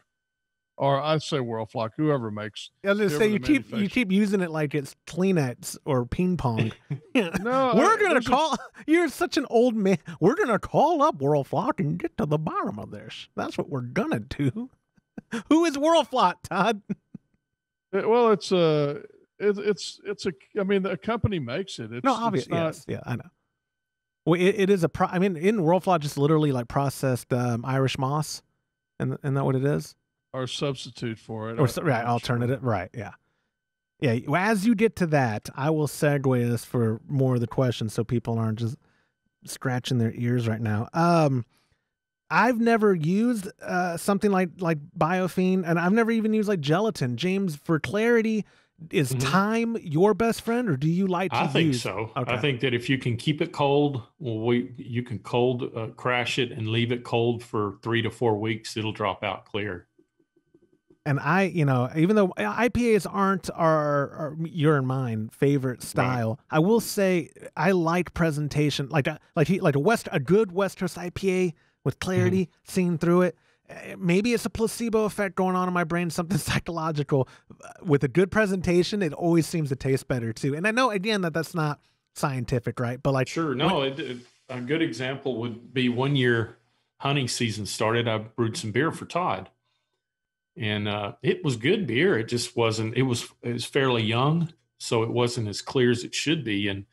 Or I say Whirlfloc, whoever makes. I was say you keep you keep using it like it's Kleenex or ping pong. No, We're I- gonna there's a- call. You're such an old man. We're gonna call up Whirlfloc and get to the bottom of this. That's what we're gonna do. Who is Whirlfloc, Todd? It- well, it's a, it, it's, it's a, I mean, the company makes it. It's, No, obviously, not, yes, yeah, I know. Well, it, it is a pro. I mean, in Whirlfloc, just literally like processed um, Irish moss, and isn't that what it is? Our substitute for it. Or I- so- right, I'm sure. alternative, right? Yeah, yeah. As you get to that, I will segue us for more of the questions, so people aren't just scratching their ears right now. Um, I've never used uh, something like like Biofine, and I've never even used like gelatin. James, for clarity, is Mhm. time your best friend, or do you like to I think use? so. Okay. I think that if you can keep it cold, well, we you can cold uh, crash it and leave it cold for three to four weeks. It'll drop out clear. And I, you know, even though IPAs aren't our, our your and mine favorite style, I will say I like presentation, like a like he like a west a good West Coast IPA with clarity seen through it. Eh, Maybe it's a placebo effect going on in my brain, something psychological. With a good presentation, it always seems to taste better too. And I know again that that's not scientific, right? But like, Sure. No, it, it- a good example would be one year hunting season started. I brewed some beer for Todd, and uh, it was good beer. It just wasn't. It was it was fairly young, so it wasn't as clear as it should be. And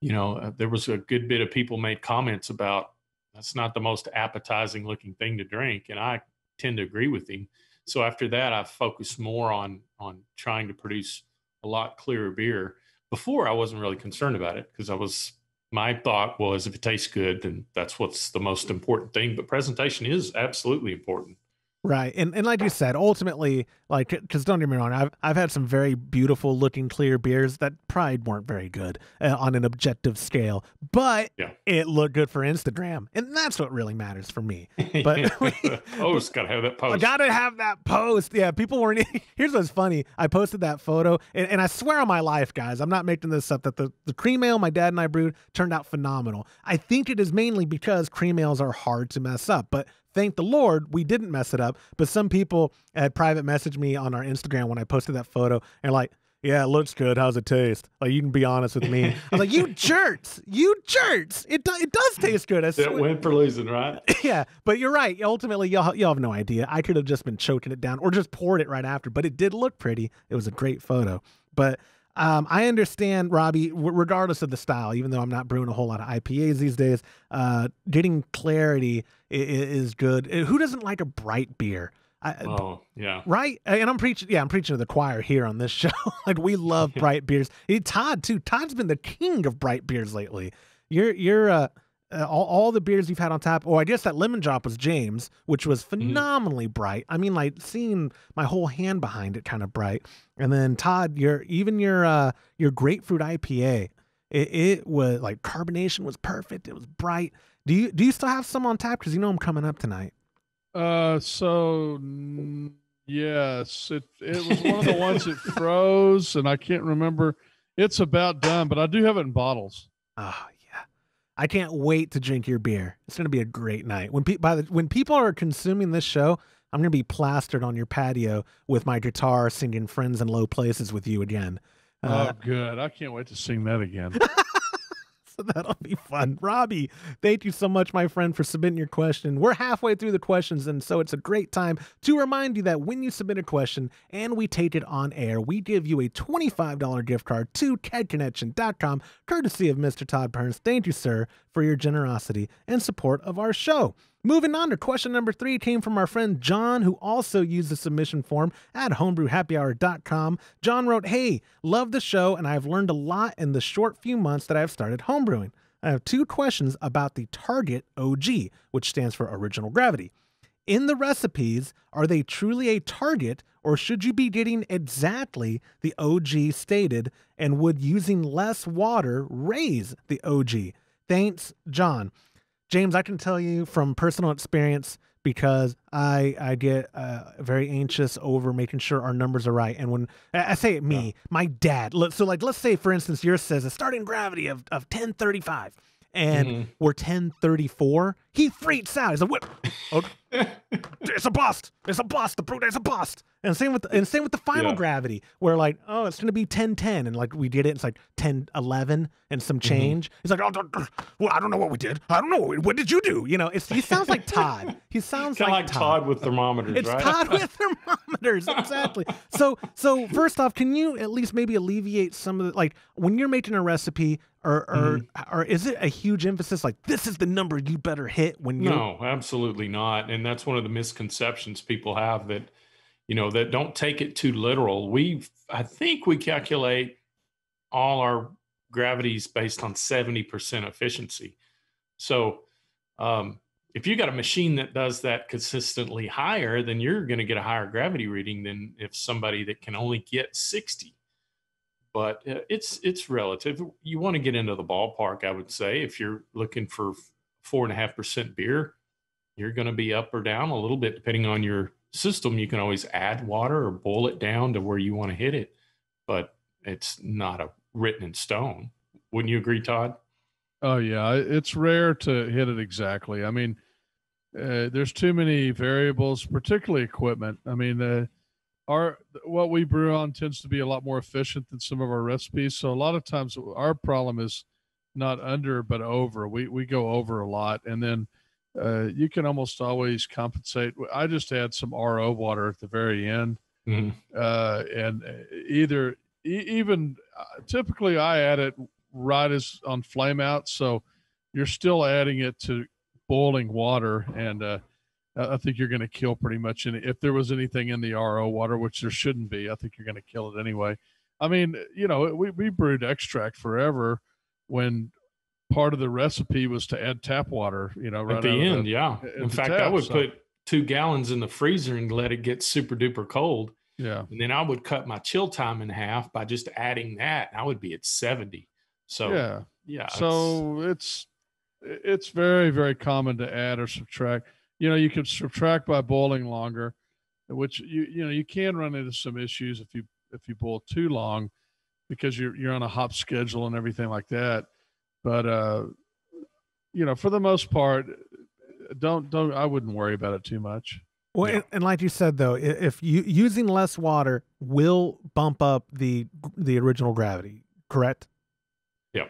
you know, uh, there was a good bit of people made comments about that's not the most appetizing looking thing to drink, and I tend to agree with him. So after that, I focused more on on trying to produce a lot clearer beer. Before, I wasn't really concerned about it because I was my thought was if it tastes good, then that's what's the most important thing. But presentation is absolutely important. Right. And and like you said, ultimately, like, because don't get me wrong, I've, I've had some very beautiful looking clear beers that probably weren't very good uh, on an objective scale, but Yeah. it looked good for Instagram. And that's what really matters for me. But- oh, it's got to have that I post. gotta have that post. Yeah, people weren't. Here's what's funny. I posted that photo, and, and I swear on my life, guys, I'm not making this up. That the the cream ale my dad and I brewed turned out phenomenal. I think it is mainly because cream ales are hard to mess up, but. Thank the Lord we didn't mess it up. But some people had private messaged me on our Instagram when I posted that photo and like, yeah, it looks good. How's it taste? Like you can be honest with me. I was like, you jerks, you jerks. It do, it does taste good. I that win for losing, right? yeah, but you're right. Ultimately, y'all, y'all have no idea. I could have just been choking it down or just poured it right after, but it did look pretty. It was a great photo. But um, I understand, Robbie, w- regardless of the style, even though I'm not brewing a whole lot of IPAs these days, uh, getting clarity is good. Uh, Who doesn't like a bright beer? I, Oh, yeah. Right? And I'm preaching, yeah, I'm preaching to the choir here on this show. like we love bright beers. Hey, Todd too. Todd's been the king of bright beers lately. You're you're uh, uh all, all the beers you've had on tap. Oh, I guess that lemon drop was James, which was phenomenally bright. I mean, like seeing my whole hand behind it kind of bright. And then Todd, your even your uh your grapefruit IPA, it, it was like carbonation was perfect. It was bright. Do you do you still have some on tap? Because you know I'm coming up tonight. Uh, so Yes, it it was one of the ones that froze, and I can't remember. It's about done, but I do have it in bottles. Oh yeah, I can't wait to drink your beer. It's gonna be a great night. When pe- by the when people are consuming this show, I'm gonna be plastered on your patio with my guitar, singing "Friends in Low Places" with you again. Uh, oh, good! I can't wait to sing that again. so that'll be fun. Robbie, thank you so much, my friend, for submitting your question. We're halfway through the questions, and so it's a great time to remind you that when you submit a question and we take it on air, we give you a $25 gift card to KegConnection.com, courtesy of Mr. Todd Burns. Thank you, sir, for your generosity and support of our show. Moving on to question number three came from our friend John, who also used the submission form at homebrewhappyhour.com. John wrote, Hey, love the show, and I've learned a lot in the short few months that I've started homebrewing. I have two questions about the Target OG, which stands for Original Gravity. In the recipes, are they truly a target, or should you be getting exactly the OG stated? And would using less water raise the OG? Thanks, John. James, I can tell you from personal experience because I I get uh, very anxious over making sure our numbers are right. And when I say it, me, yeah. my dad. So like, let's say for instance, yours says a starting gravity of of ten thirty five, and mm-hmm. we're ten thirty four. He freaks out. He's like, "What? Oh, it's a bust! It's a bust! The brute is a bust!" And same with the, and same with the final yeah. gravity, where like, oh, it's gonna be ten ten, and like we did it, it's like 10 11 and some mm-hmm. change. Mm-hmm. He's like, oh, well, I don't know what we did. I don't know what, what did you do? You know, it's he sounds like Todd. He sounds like, like Todd. Todd. with thermometers. It's right? Todd with thermometers, exactly. so so first off, can you at least maybe alleviate some of the like when you're making a recipe, or or, mm-hmm. or is it a huge emphasis like this is the number you better hit when you No, absolutely not. And that's one of the misconceptions people have that you know, that don't take it too literal. We, I think we calculate all our gravities based on 70% efficiency. So, um, if you got a machine that does that consistently higher, then you're going to get a higher gravity reading than if somebody that can only get 60. But uh, it's it's relative. You want to get into the ballpark, I would say. If you're looking for four and a half percent beer, you're going to be up or down a little bit depending on your system, you can always add water or boil it down to where you want to hit it, but it's not a written in stone. Wouldn't you agree, Todd? Oh yeah, it's rare to hit it exactly. I mean, uh, there's too many variables, particularly equipment. I mean, uh, our what we brew on tends to be a lot more efficient than some of our recipes. So a lot of times our problem is not under but over. We we go over a lot, and then uh, you can almost always compensate. I just add some RO water at the very end, mm-hmm. uh, and uh, either e- even uh, typically I add it right as on flame out, so you're still adding it to boiling water, and uh, I think you're going to kill pretty much any. If there was anything in the RO water, which there shouldn't be, I think you're going to kill it anyway. I mean, you know, we we brewed extract forever when part of the recipe was to add tap water, you know, right at the end. The, yeah. In fact, tap, I would so. put two gallons in the freezer and let it get super duper cold. Yeah. And then I would cut my chill time in half by just adding that. I would be at 70. So, yeah. Yeah. So it's, it's, it's very, very common to add or subtract. You know, you can subtract by boiling longer, which you, you know, you can run into some issues if you, if you boil too long because you're, you're on a hop schedule and everything like that but uh, you know, for the most part, don't don't I wouldn't worry about it too much. Well, and, and, like you said though, if you using less water will bump up the the original gravity, correct? Yeah.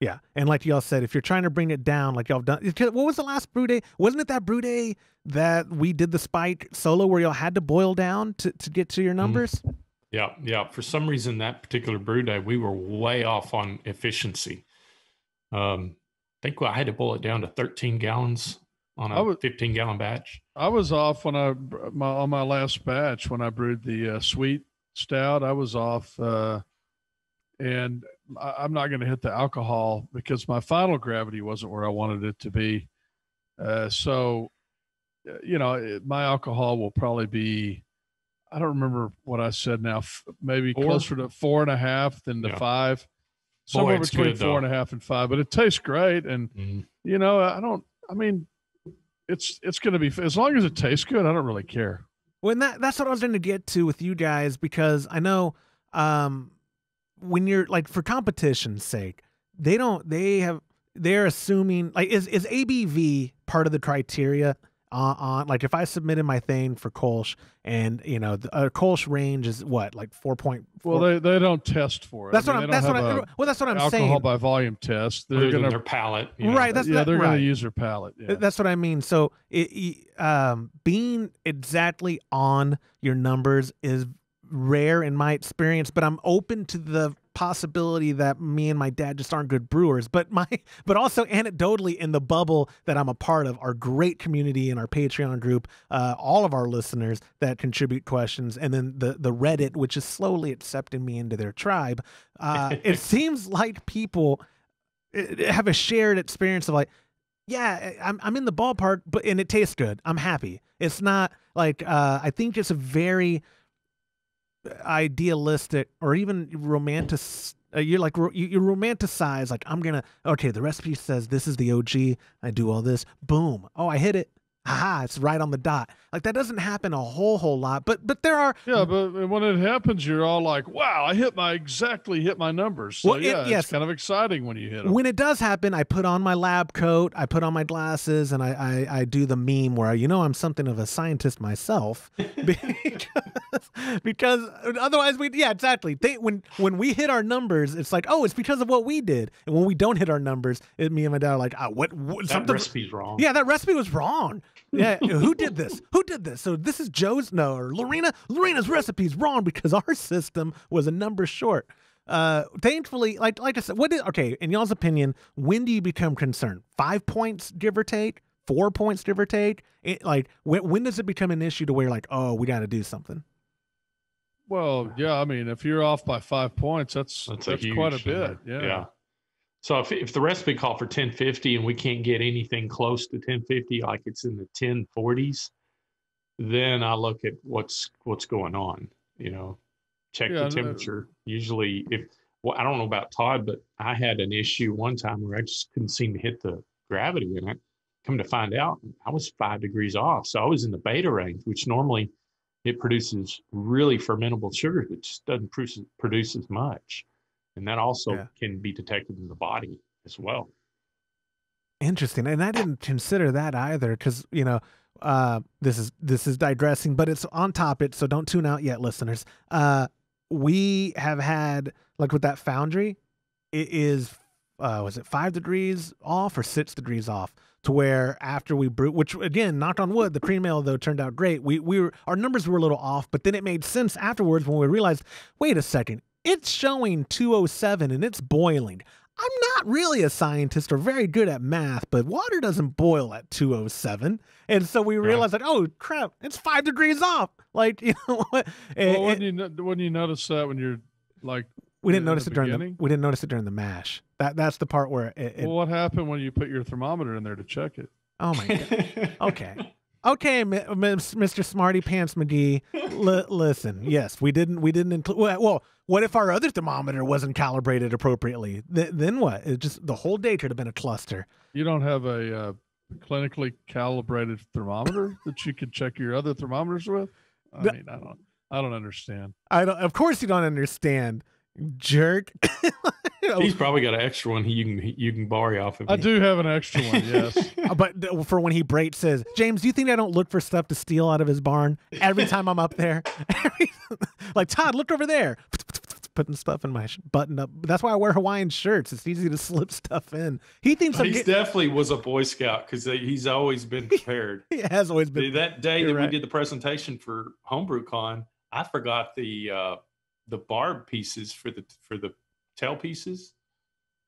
Yeah, and like y'all said, if you're trying to bring it down, like y'all done, what was the last brew day? Wasn't it that brew day that we did the spike solo where y'all had to boil down to, to get to your mm-hmm. numbers? Mm. Yeah, yeah. For some reason, that particular brew day, we were way off on efficiency. Um, I think I had to boil it down to 13 gallons on a was, 15 gallon batch. I was off when I my, on my last batch when I brewed the uh, sweet stout. I was off, uh, and I, am not going to hit the alcohol because my final gravity wasn't where I wanted it to be. Uh, so, uh, you know, it, my alcohol will probably be. I don't remember what I said now. F- maybe four? closer to four and a half than the yeah. five somewhere Boy, between good, four and a half and five. But it tastes great, and mm-hmm. you know, I don't. I mean, it's it's going to be as long as it tastes good. I don't really care. When that that's what I was going to get to with you guys because I know um when you're like for competition's sake, they don't they have they're assuming like is is ABV part of the criteria on, on like if I submitted my thing for Kolsch and you know the uh, Kolsch range is what like four point. Well, they, they don't test for it. That's I what I'm. they That's what I. Well, that's what I'm alcohol saying. by volume test. They're Other than gonna their palate. you know. Right. That's yeah, that- they're gonna use their palate. Yeah. That's what I mean. So, it, it- um, being exactly on your numbers is rare in my experience, but I'm open to the possibility that me and my dad just aren't good brewers. But my, but also anecdotally in the bubble that I'm a part of, our great community and our Patreon group, uh, all of our listeners that contribute questions, and then the the Reddit, which is slowly accepting me into their tribe. Uh, it seems like people uh, have a shared experience of like yeah, I'm I'm in the ballpark, but and it tastes good. I'm happy. It's not like uh, I think it's a very idealistic or even romantic. Uh, you're like you, you romanticize like I'm gonna okay. The recipe says this is the OG. I do all this. Boom. Oh, I hit it. Haha, it's right on the dot. Like that doesn't happen a whole whole lot, but but there are yeah, but when it happens, you're all like, "Wow, I hit my exactly hit my numbers." So Well, it- yeah, yes. it's kind of exciting when you hit them. when it does happen, I put on my lab coat, I put on my glasses, and I I, I do the meme where you know I'm something of a scientist myself because, because otherwise we yeah exactly they when when we hit our numbers it's like oh it's because of what we did and when we don't hit our numbers it, me and my dad are like ah, what, what that something recipe's wrong. yeah, that recipe was wrong. Yeah, who did this? Who did this? So this is Joe's no or Lorena. Lorena's recipe is wrong because our system was a number short. Uh, thankfully, like like I said, what is okay in y'all's opinion? When do you become concerned? Five points, give or take. Four points, give or take. It, like when when does it become an issue to where like oh we got to do something? Well, yeah, I mean, if you're off by five points, that's That's, that's, a quite a bit. number. Yeah. Yeah. So if, if the recipe called for 1050 and we can't get anything close to 1050, like it's in the 1040s, then I look at what's what's going on. You know, check Yeah, the temperature. Usually, if well, I don't know about Todd, but I had an issue one time where I just couldn't seem to hit the gravity, and I come to find out I was five degrees off. So I was in the beta range, which normally it produces really fermentable sugars, but just doesn't produce, produce as much. And that also Yeah. can be detected in the body as well. Interesting, and I didn't consider that either because you know uh, this is this is digressing, but it's on topic, so don't tune out yet, listeners. Uh, we have had like with that foundry, it is uh, was it five degrees off or six degrees off to where after we brew, which again, knock on wood, the cream ale though turned out great. We we were our numbers were a little off, but then it made sense afterwards when we realized, wait a second, it's showing 207 and it's boiling. I'm not really a scientist or very good at math, but water doesn't boil at 207. And so we realized like, oh crap, it's five degrees off. Like, you know what? Well, when you when you notice that when you're like, we didn't the notice it during the we didn't notice it during the mash. That that's the part where it, it well, what happened when you put your thermometer in there to check it? oh my god. Okay. Okay, mi- mi- Mr. Smarty Pants McGee. L- listen, yes, we didn't. We didn't include. Well, well, what if our other thermometer wasn't calibrated appropriately? Th- then what? It just the whole day could have been a cluster. You don't have a uh, clinically calibrated thermometer that you could check your other thermometers with. I The- mean, I don't, I don't understand. I don't. Of course, you don't understand, jerk. He's probably got an extra one he, you can you can borrow off of. I me. do have an extra one. Yes. Uh, but for when he breaks says, James, do you think I don't look for stuff to steal out of his barn every time I'm up there? like Todd, look over there, putting stuff in my button up. That's why I wear Hawaiian shirts. It's easy to slip stuff in. He thinks I'm He get- definitely was a Boy Scout because he's always been prepared. he has always been. that day you're that right. we did the presentation for HomebrewCon, I forgot the uh, the barb pieces for the for the tail pieces.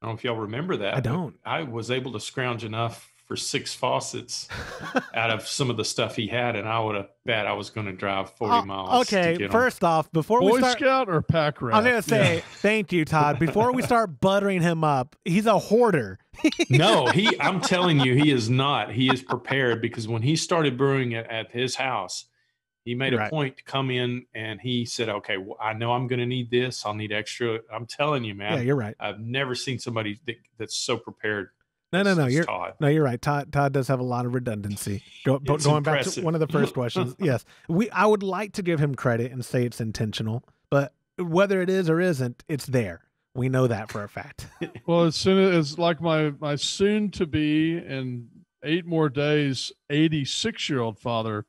I don't know if y'all remember that. I don't. I was able to scrounge enough for six faucets out of some of the stuff he had, and I would have bet I was going to drive forty Oh, miles. to okay, get 'em. first off, before Boy we start, Scout or pack rat? I'm gonna say thank you, Todd. Before we start buttering him up, he's a hoarder. no, he. I'm telling you, he is not. He is prepared because when he started brewing it at his house, he made a Right. point to come in and he said, "Okay, well, I know I'm going to need this. I'll need extra." I'm telling you, man. Yeah, you're right. I've never seen somebody that, that's so prepared No, no, no. You're Todd. no, you're right. Todd Todd does have a lot of redundancy. Go, but It's going back to one of the first questions, yes, we I would like to give him credit and say it's intentional, but whether it is or isn't, it's there. We know that for a fact. Well, as soon as like my my soon to be in eight more days, 86 year old father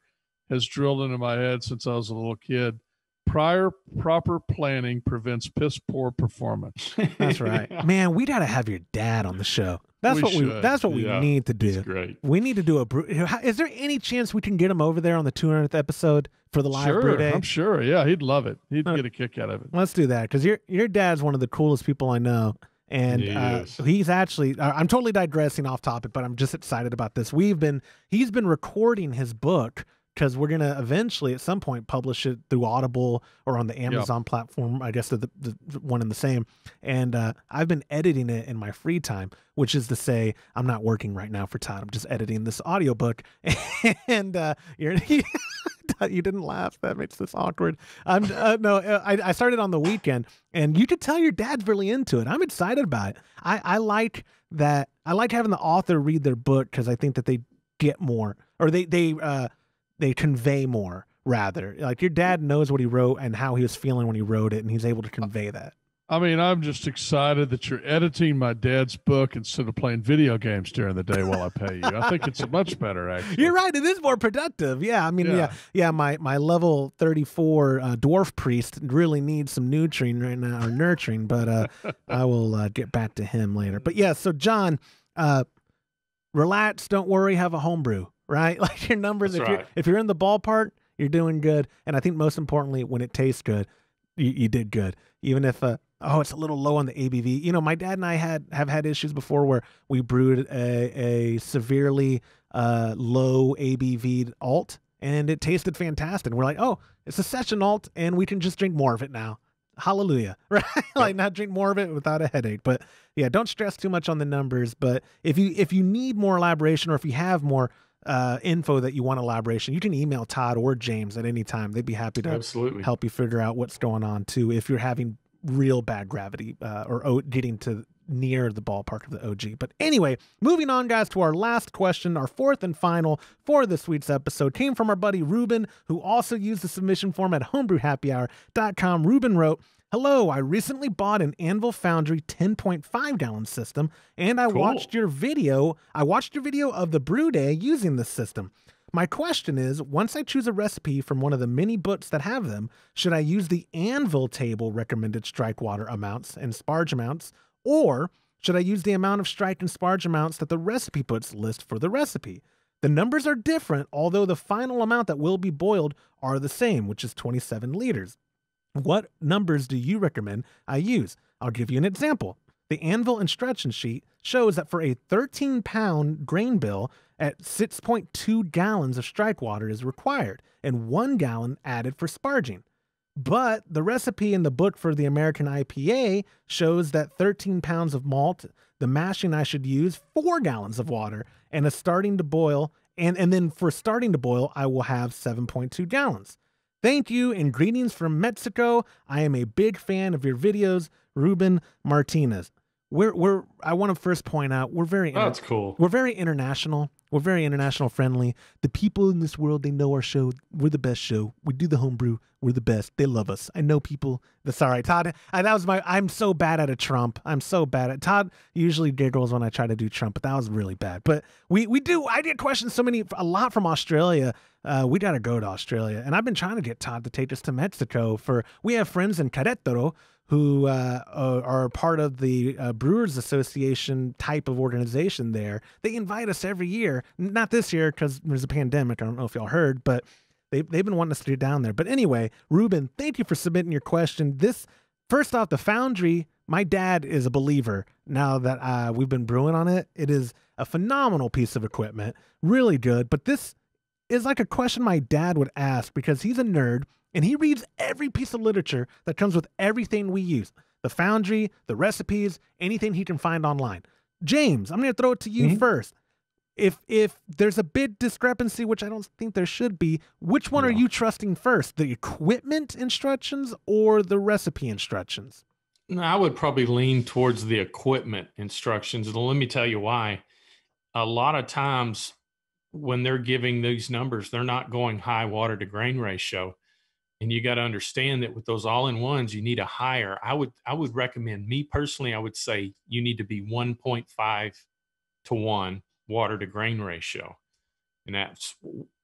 has drilled into my head since I was a little kid. Prior proper planning prevents piss poor performance. That's right, man. We gotta have your dad on the show. That's We what we. That's what we yeah. need to do. great. We need to do a. brew- Is there any chance we can get him over there on the 200th episode for the live brew day? I'm sure. Yeah, he'd love it. He'd Huh. get a kick out of it. Let's do that because your your dad's one of the coolest people I know, and uh, he's actually. I'm totally digressing off topic, but I'm just excited about this. We've been he's been recording his book because we're gonna eventually at some point publish it through Audible or on the Amazon platform. I guess they're the, the, the one and the same. And uh, I've been editing it in my free time, which is to say I'm not working right now for Todd. I'm just editing this audiobook, and uh, you're. you didn't laugh. That makes this awkward. I'm uh, no. uh, I, I started on the weekend, and you could tell your dad's really into it. I'm excited about it. I, I like that. I like having the author read their book because I think that they get more, or they they uh they convey more. Rather, like your dad knows what he wrote and how he was feeling when he wrote it, and he's able to convey that. I mean, I'm just excited that you're editing my dad's book instead of playing video games during the day while I pay you. I think it's a much better, actually. You're right. It is more productive. Yeah. I mean, yeah, yeah. Yeah. my my level 34 uh, dwarf priest really needs some nurturing right now or nurturing, but uh, I will uh, get back to him later. But yeah. So John, uh, relax. Don't worry. Have a homebrew. Right. Like your numbers. That's if you're if you're in the ballpark, you're doing good. And I think most importantly, when it tastes good, you, you did good. Even if uh, oh, it's a little low on the ABV. You know, my dad and I had have had issues before where we brewed a, a severely uh, low ABV alt, and it tasted fantastic. And we're like, oh, it's a session alt, and we can just drink more of it now. Hallelujah, right? like not drink more of it without a headache. But yeah, don't stress too much on the numbers. But if you if you need more elaboration, or if you have more uh, info that you want elaboration, you can email Todd or James at any time. They'd be happy to Absolutely. help you figure out what's going on too if you're having real bad gravity uh, or getting to near the ballpark of the OG. But anyway, moving on, guys, to our last question, our fourth and final for this week's episode came from our buddy Ruben, who also used the submission form at homebrewhappyhour.com. Ruben wrote, Hello, I recently bought an Anvil Foundry 10.5 gallon system, and I Cool. watched your video. I watched your video of the brew day using this system. My question is once I choose a recipe from one of the many books that have them, should I use the Anvil table recommended strike water amounts and sparge amounts, or should I use the amount of strike and sparge amounts that the recipe puts list for the recipe? The numbers are different, although the final amount that will be boiled are the same, which is 27 liters. What numbers do you recommend I use? I'll give you an example. The Anvil instruction sheet shows that for a 13 pound grain bill, at 6.2 gallons of strike water is required and one gallon added for sparging. But the recipe in the book for the American IPA shows that 13 pounds of malt, the mashing I should use four gallons of water, and a starting to boil. And, and then for starting to boil, I will have 7.2 gallons. Thank you and greetings from Mexico. I am a big fan of your videos, Ruben Martinez. We're, we're I want to first point out we're very Oh, that's cool. we're very international. We're very international friendly. The people in this world, they know our show. We're the best show. We do the homebrew. We're the best. They love us. I know people. That's all right, Todd. I, that was my. I'm so bad at a Trump. I'm so bad at Todd. Usually giggles when I try to do Trump, but that was really bad. But we we do. I get questions so many a lot from Australia. Uh, we gotta go to Australia, and I've been trying to get Todd to take us to Mexico. For we have friends in Querétaro who uh, are part of the uh, Brewers Association type of organization there. They invite us every year. Not this year because there's a pandemic. I don't know if y'all heard, but they, they've been wanting us to get down there. But anyway, Ruben, thank you for submitting your question. This, first off, the Foundry, my dad is a believer now that uh, we've been brewing on it. It is a phenomenal piece of equipment, really good. But this is like a question my dad would ask because he's a nerd and he reads every piece of literature that comes with everything we use the foundry, the recipes, anything he can find online. James, I'm going to throw it to you Mhm. first. If if there's a big discrepancy, which I don't think there should be, which one are you trusting first? The equipment instructions or the recipe instructions? No, I would probably lean towards the equipment instructions. And let me tell you why. a lot of times when they're giving these numbers, they're not going high water to grain ratio. And you got to understand that with those all-in-ones, you need a higher. I would I would recommend me personally, I would say you need to be 1.5 to 1 water to grain ratio. And that's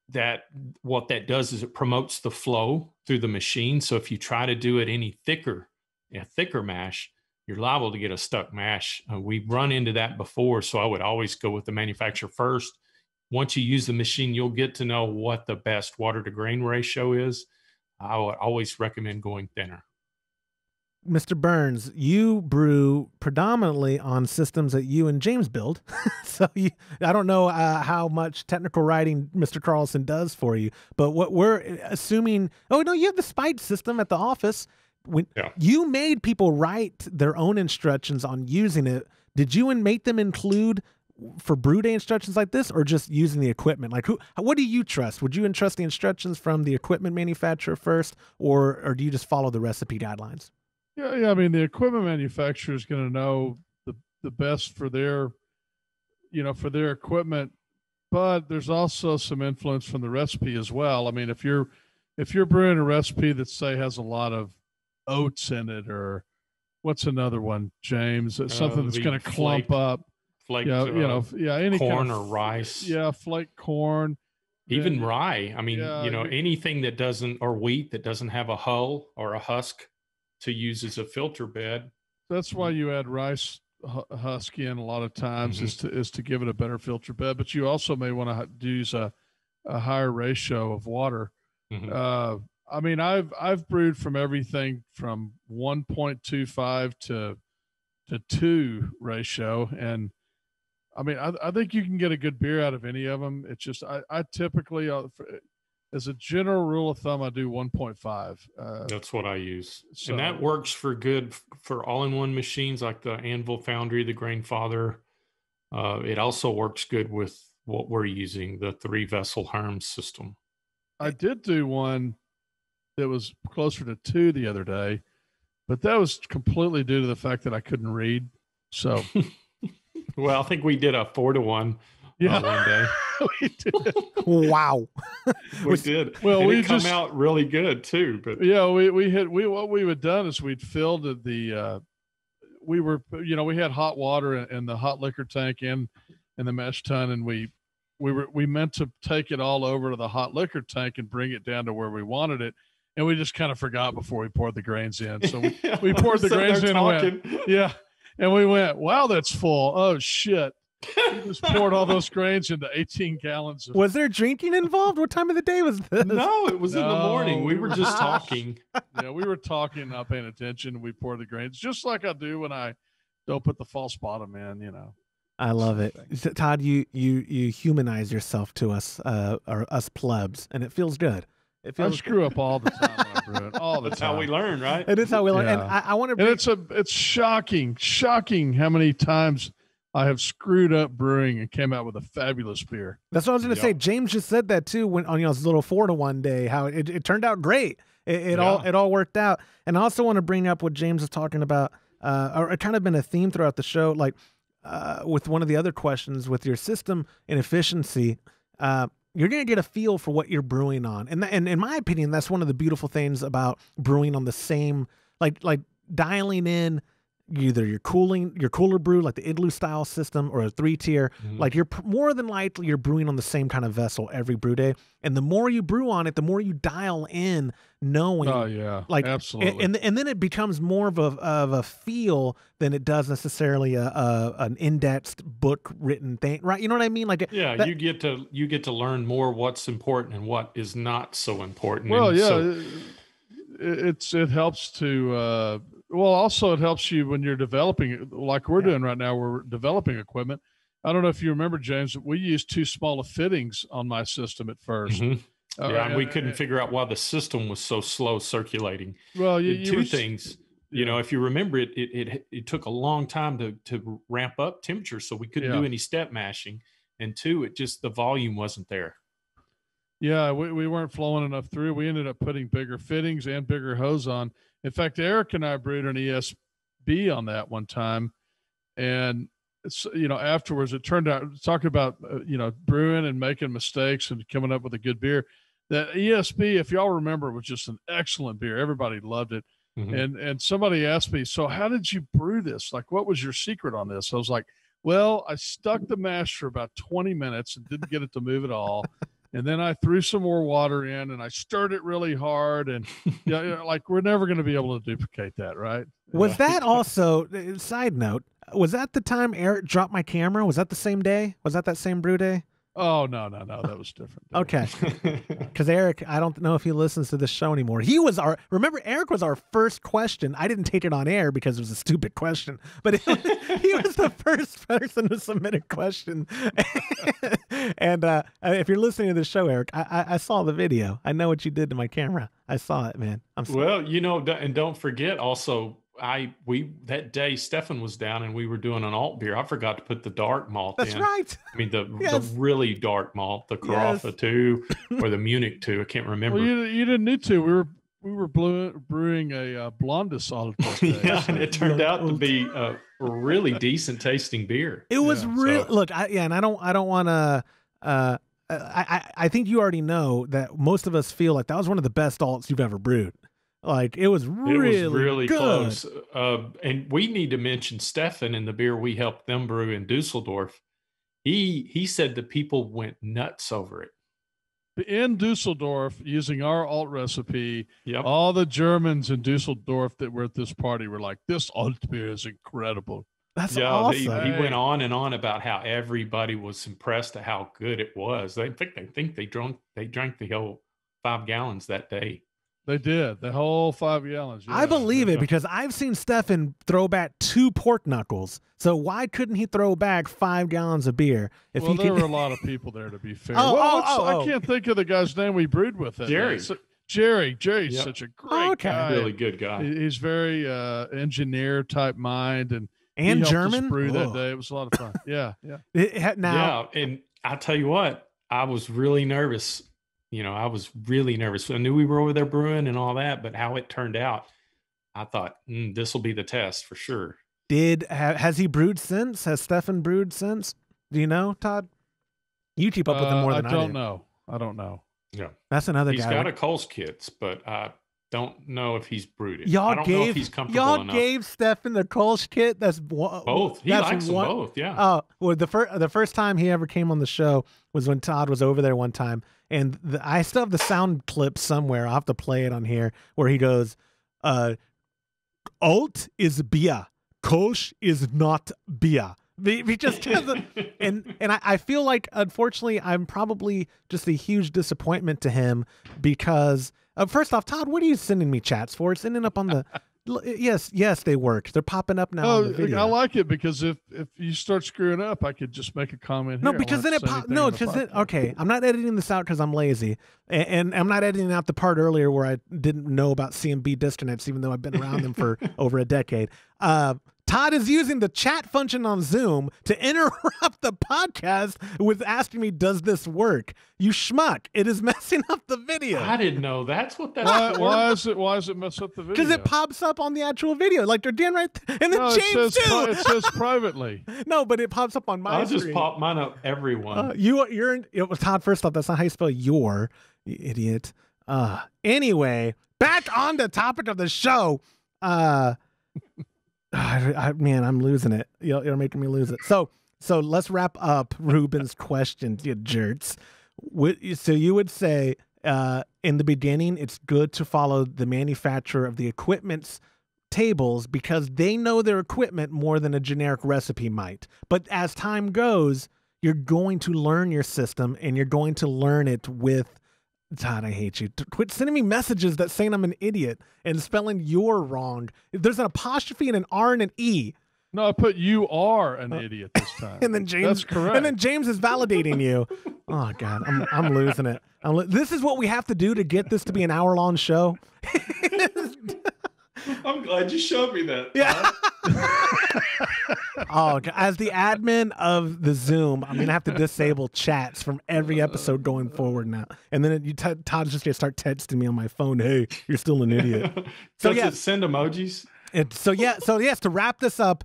that what that does is it promotes the flow through the machine. So if you try to do it any thicker, a thicker mash, you're liable to get a stuck mash. Uh, we've run into that before, so I would always go with the manufacturer first. Once you use the machine, you'll get to know what the best water to grain ratio is. I would always recommend going thinner. Mr. Burns, you brew predominantly on systems that you and James build. so you, I don't know uh, how much technical writing Mr. Carlson does for you, but what we're assuming, oh no, you have the Spike system at the office. When Yeah. you made people write their own instructions on using it, did you and make them include for brew day instructions like this or just using the equipment? Like who what do you trust? Would you entrust the instructions from the equipment manufacturer first or or do you just follow the recipe guidelines? Yeah, yeah. I mean, the equipment manufacturer is going to know the the best for their, you know, for their equipment. But there's also some influence from the recipe as well. I mean, if you're if you're brewing a recipe that say has a lot of oats in it, or what's another one, James? It's something Uh, that's going to clump up. Flake, Yeah, uh, you know, yeah, any corn kind or rice. Yeah, flake corn. even then- rye. I mean, yeah, you know, anything that doesn't or wheat that doesn't have a hull or a husk to use as a filter bed. That's why you add rice husk in a lot of times is to is to give it a better filter bed. But you also may want to use a a higher ratio of water. Mhm. Uh, I mean, I've I've brewed from everything from 1.25 to to two ratio, and I mean, I, I think you can get a good beer out of any of them. It's just I, I typically, uh, for, as a general rule of thumb, I do 1.5. Uh, That's what I use. so- and that works for good for all-in-one machines like the Anvil Foundry, the Grainfather. Uh, it also works good with what we're using, the three vessel Herms system. I did do one that was closer to two the other day, but that was completely due to the fact that I couldn't read. So Well, I think we did a four to one uh, one day. we did. Wow. We did. well, and we it come just- out really good too. But Yeah, we we had we what we had done is we'd filled the- the uh, we were you know we had hot water in, in the hot liquor tank in in the mash tun, and we we were we meant to take it all over to the hot liquor tank and bring it down to where we wanted it, and we just kind of forgot before we poured the grains in. So we, we poured the Sitting grains in and went, yeah. And we went, wow, that's full. Oh shit. We just poured all those grains into 18 gallons of Was there drinking involved? What time of the day was this? No, it was in the morning. We were just talking. yeah, we were talking, not paying attention. We poured the grains just like I do when I don't put the false bottom in, you know. I love it. S- Todd, you you you humanize yourself to us, uh, or us plebs, and it feels good. It feels I feels screw up all the time when I brew it. All the That's time. how we learn, right? It is how we learn. And I, I want to and bring. it's a it's shocking, shocking how many times I have screwed up brewing and came out with a fabulous beer. That's what I was going to say. James just said that too when on y'all's little four to one day. How it, it turned out great. It, it all it all worked out. And I also want to bring up what James was talking about, uh, or it kind of been a theme throughout the show. Like uh, with one of the other questions with your system and efficiency, uh, you're going to get a feel for what you're brewing on. And, th- and in my opinion, that's one of the beautiful things about brewing on the same, like like dialing in either your cooling, your cooler brew, like the igloo style system, or a three tier. Mhm. Like you're more than likely you're brewing on the same kind of vessel every brew day, and the more you brew on it, the more you dial in, knowing Oh yeah, like absolutely. and, and and then it becomes more of a of a feel than it does necessarily a, a an indexed book written thing, right? You know what I mean? Like Yeah, that- you get to you get to learn more what's important and what is not so important. well, And yeah, so- it, it's it helps to uh, well, also it helps you when you're developing like we're Yeah. doing right now. We're developing equipment. I don't know if you remember, James. We used too small of fittings on my system at 1st Mhm. Uh, yeah, and we couldn't figure out why the system was so slow circulating. Well, you, you two things. You know, if you remember it, it, it, it took a long time to, to ramp up temperature, so we couldn't Yeah. do any step mashing. And two, it just the volume wasn't there. Yeah, we, we weren't flowing enough through. We ended up putting bigger fittings and bigger hose on. In fact, Eric and I brewed an ESB on that one time, and it's you know afterwards it turned out talking about uh, you know brewing and making mistakes and coming up with a good beer. That ESB, if y'all remember was just an excellent beer. Everybody loved it. Mhm. and and somebody asked me so how did you brew this? Like what was your secret on this? I was like well i stuck the mash for about 20 minutes and didn't get it to move at all and then i threw some more water in and i stirred it really hard and yeah, yeah, like we're never going to be able to duplicate that right Was that also uh, side note? Was that the time Eric dropped my camera? Was that the same day? Was that that same brew day? Oh no no no that was different Okay, because Eric, I don't know if he listens to this show anymore. He was our remember Eric was our first question. I didn't take it on air because it was a stupid question, but it he was the first person to submit a question. and uh, if you're listening to the show, Eric, I, I, I saw the video. I know what you did to my camera. I saw it, man. I'm sorry. Well, you know, and don't forget also, I we that day Stefan was down and we were doing an alt beer. I forgot to put the dark malt That's in. right. I mean the Yes. the really dark malt, the Yes. Carafa two or the Munich two. I can't remember. well you, you didn't need to we were we were blew, brewing a uh, blondes all that day, yeah, so- and it turned out to be a really decent tasting beer. It was Yeah, real. so- Look, I, yeah, and I don't, I don't want to. Uh, I, I, I think you already know that most of us feel like that was one of the best alts you've ever brewed. Like it was It really, was really good. close. Uh, and we need to mention Stefan and the beer we helped them brew in Dusseldorf. He he said the people went nuts over it. in Dusseldorf using our alt recipe. Yep. All the Germans in Dusseldorf that were at this party were like, "This alt beer is incredible." That's yeah, awesome. he, he went on and on about how everybody was impressed at how good it was. They think they think they drank they drank the whole five gallons that day. They did the whole five gallons. I believe it because I've seen Stefan throw back two pork knuckles. So why couldn't he throw back five gallons of beer if well, he there could? were a lot of people there. To be fair, Oh, Well, oh, what's- oh, oh. I can't think of the guy's name we brewed with. That. Jerry. So- Jerry. Jerry's Yep. such a great okay. guy. Really good guy. He's very uh, engineer type mind, and he and us German. brew that Oh. day. It was a lot of fun. Yeah, yeah. It now, yeah, and I tell you what, I was really nervous. You know, I was really nervous. I knew we were over there brewing and all that, but how it turned out, I thought mm, this will be the test for sure. did ha, has he brewed since? Has Stefan brewed since? Do you know, Todd? You keep up with him Uh, more than I do. I, don't do. know. I don't know. Yeah, That's another he's guy. got a Kolsch kits, but I don't know if he's brewed it. Y'all I don't know gave if he's comfortable y'all enough. gave Stefan the Kolsch kit. That's one, both. He that's likes them both. Yeah. Oh, well, the first the first time he ever came on the show was when Todd was over there one time, and the, I still have the sound clip somewhere. I'll have to play it on here where he goes, uh, "Alt is beer, Kolsch is not beer." He, just doesn't, and and I, I feel like unfortunately I'm probably just a huge disappointment to him because uh, first off, Todd, what are you sending me chats for? It's ending up on the. Yes, yes, they work. They're popping up now the Oh. I like it because if if you start screwing up, I could just make a comment. No. Because then it pop. No, the because then okay, I'm not editing this out because I'm lazy, and, and I'm not editing out the part earlier where I didn't know about CMB disconnects, even though I've been around them for over a decade. Uh, Todd is using the chat function on Zoom to interrupt the podcast with asking me, "Does this work?" You schmuck! It is messing up the video I didn't know that's what that. Why, why is it? Why is it mess up the video? because it pops up on the actual video, like they're doing right, th- and then No, it James says, pri- too. it says privately. no, but it pops up on my I'll just screen. pop mine up. Everyone. Uh, you you're it was Todd. First off, that's not how you spell your, you idiot. Uh, anyway, back on the topic of the show. Uh, I, I- man, I'm losing it. You're, you're making me lose it. So, so let's wrap up Ruben's question, you jerks. So you would say, uh, in the beginning, it's good to follow the manufacturer of the equipment's tables because they know their equipment more than a generic recipe might. But as time goes, you're going to learn your system and you're going to learn it with Todd, I hate you. Quit sending me messages that saying I'm an idiot and spelling you're wrong. There's an apostrophe and an R and an E. No, I put you are an idiot this time. Uh, And then James That's correct. And then James is validating you. Oh god, I'm I'm losing it. I'm lo- this is what we have to do to get this to be an hour long show. I'm glad you showed me that. Yeah. Oh, as the admin of the Zoom, I'm gonna have to disable chats from every episode going forward now. And then it, you t- Todd's just gonna start texting me on my phone. Hey, you're still an idiot. So, yeah. it send emojis? And so yeah, so yes, to wrap this up,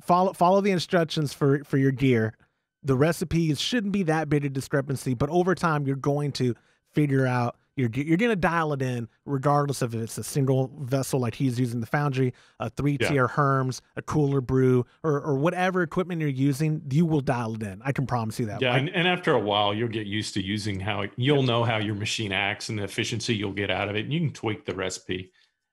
follow follow the instructions for for your gear. The recipes shouldn't be that big a discrepancy, but over time you're going to figure out you're you're going to dial it in regardless of if it's a single vessel like he's using the foundry, a three tier yeah. Herms, a cooler brew, or or whatever equipment you're using. You will dial it in. I can promise you that. Yeah, like, and, and, after a while, you'll get used to using how you'll know how your machine acts and the efficiency you'll get out of it. And you can tweak the recipe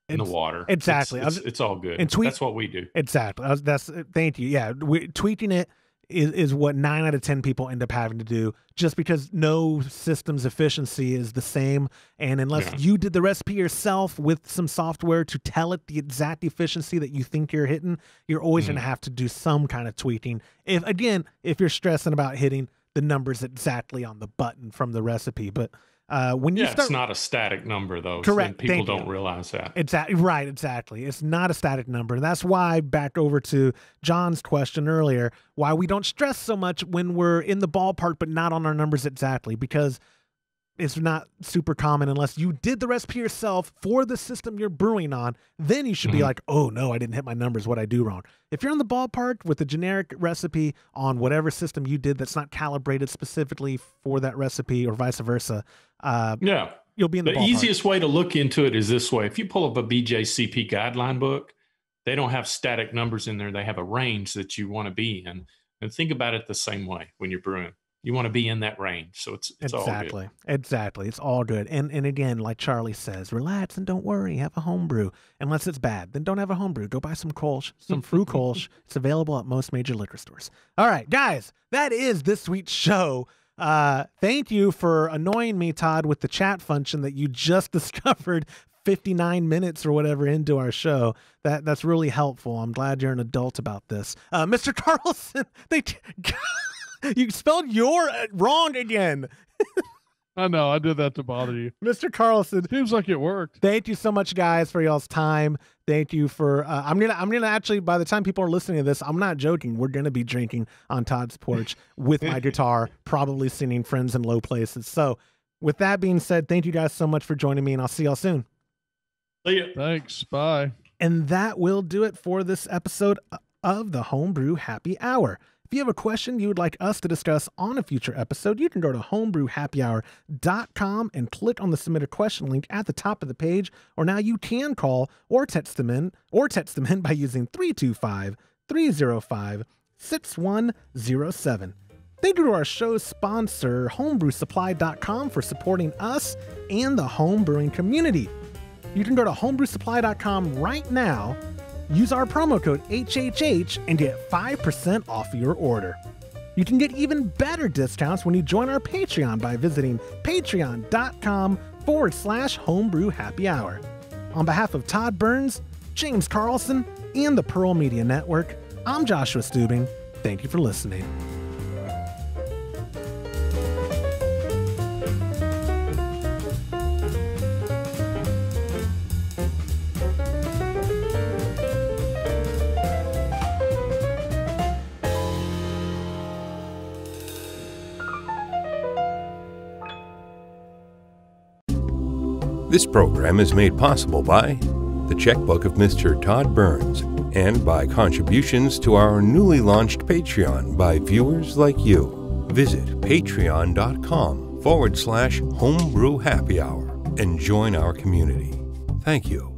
in the water. Exactly. It's, it's, it's all good. And that's what we do. Exactly. that's thank you. Yeah, we, tweaking it is, is what nine out of 10 people end up having to do just because no system's efficiency is the same. And unless yeah. you did the recipe yourself with some software to tell it the exact efficiency that you think you're hitting, you're always mm. going to have to do some kind of tweaking. If, again, if you're stressing about hitting the numbers exactly on the button from the recipe. But uh, when you yeah, start, it's not a static number though. Correct. people Thank don't you. realize that. Exactly. Right. Exactly. It's not a static number, and that's why back over to John's question earlier, why we don't stress so much when we're in the ballpark, but not on our numbers exactly, because it's not super common unless you did the recipe yourself for the system you're brewing on. Then you should mm-hmm. be like, oh no, I didn't hit my numbers. What I do wrong? If you're in the ballpark with a generic recipe on whatever system you did that's not calibrated specifically for that recipe or vice versa, uh, yeah, you'll be in the. The easiest way to look into it is this way: if you pull up a BJCP guideline book, they don't have static numbers in there. They have a range that you want to be in, and think about it the same way when you're brewing you want to be in that range. So it's, it's exactly, exactly. It's all good. And and again, like Charlie says, relax and don't worry. Have a homebrew. Unless it's bad, then don't have a homebrew. Go buy some Kolsch, some Früh Kolsch. It's available at most major liquor stores. All right, guys, that is this week's show. Uh, thank you for annoying me, Todd, with the chat function that you just discovered 59 minutes or whatever into our show. That that's really helpful. I'm glad you're an adult about this. Uh, Mr. Carlson, they t- you spelled your uh, wrong again. I know. I did that to bother you. Mr. Carlson. Seems like it worked. Thank you so much, guys, for y'all's time. Thank you for uh, I'm gonna I'm gonna actually by the time people are listening to this, I'm not joking. We're gonna be drinking on Todd's porch with my guitar, probably singing friends in low places. So with that being said, thank you guys so much for joining me and I'll see y'all soon. See ya. Thanks. Bye. And that will do it for this episode of the Homebrew Happy Hour. If you have a question you would like us to discuss on a future episode, you can go to homebrewhappyhour.com and click on the submit a question link at the top of the page, or now you can call or text them in or text them in by using 325 305 6107. Thank you to our show's sponsor, homebrewsupply.com, for supporting us and the homebrewing community. You can go to homebrewsupply.com right now Use our promo code HHH and get 5% off your order. You can get even better discounts when you join our Patreon by visiting patreon.com forward slash homebrew happy hour. On behalf of Todd Burns, James Carlson, and the Pearl Media Network, I'm Joshua Stubing. Thank you for listening. This program is made possible by the checkbook of Mr. Todd Burns and by contributions to our newly launched Patreon by viewers like you. Visit patreon.com forward slash homebrew happy hour and join our community. Thank you.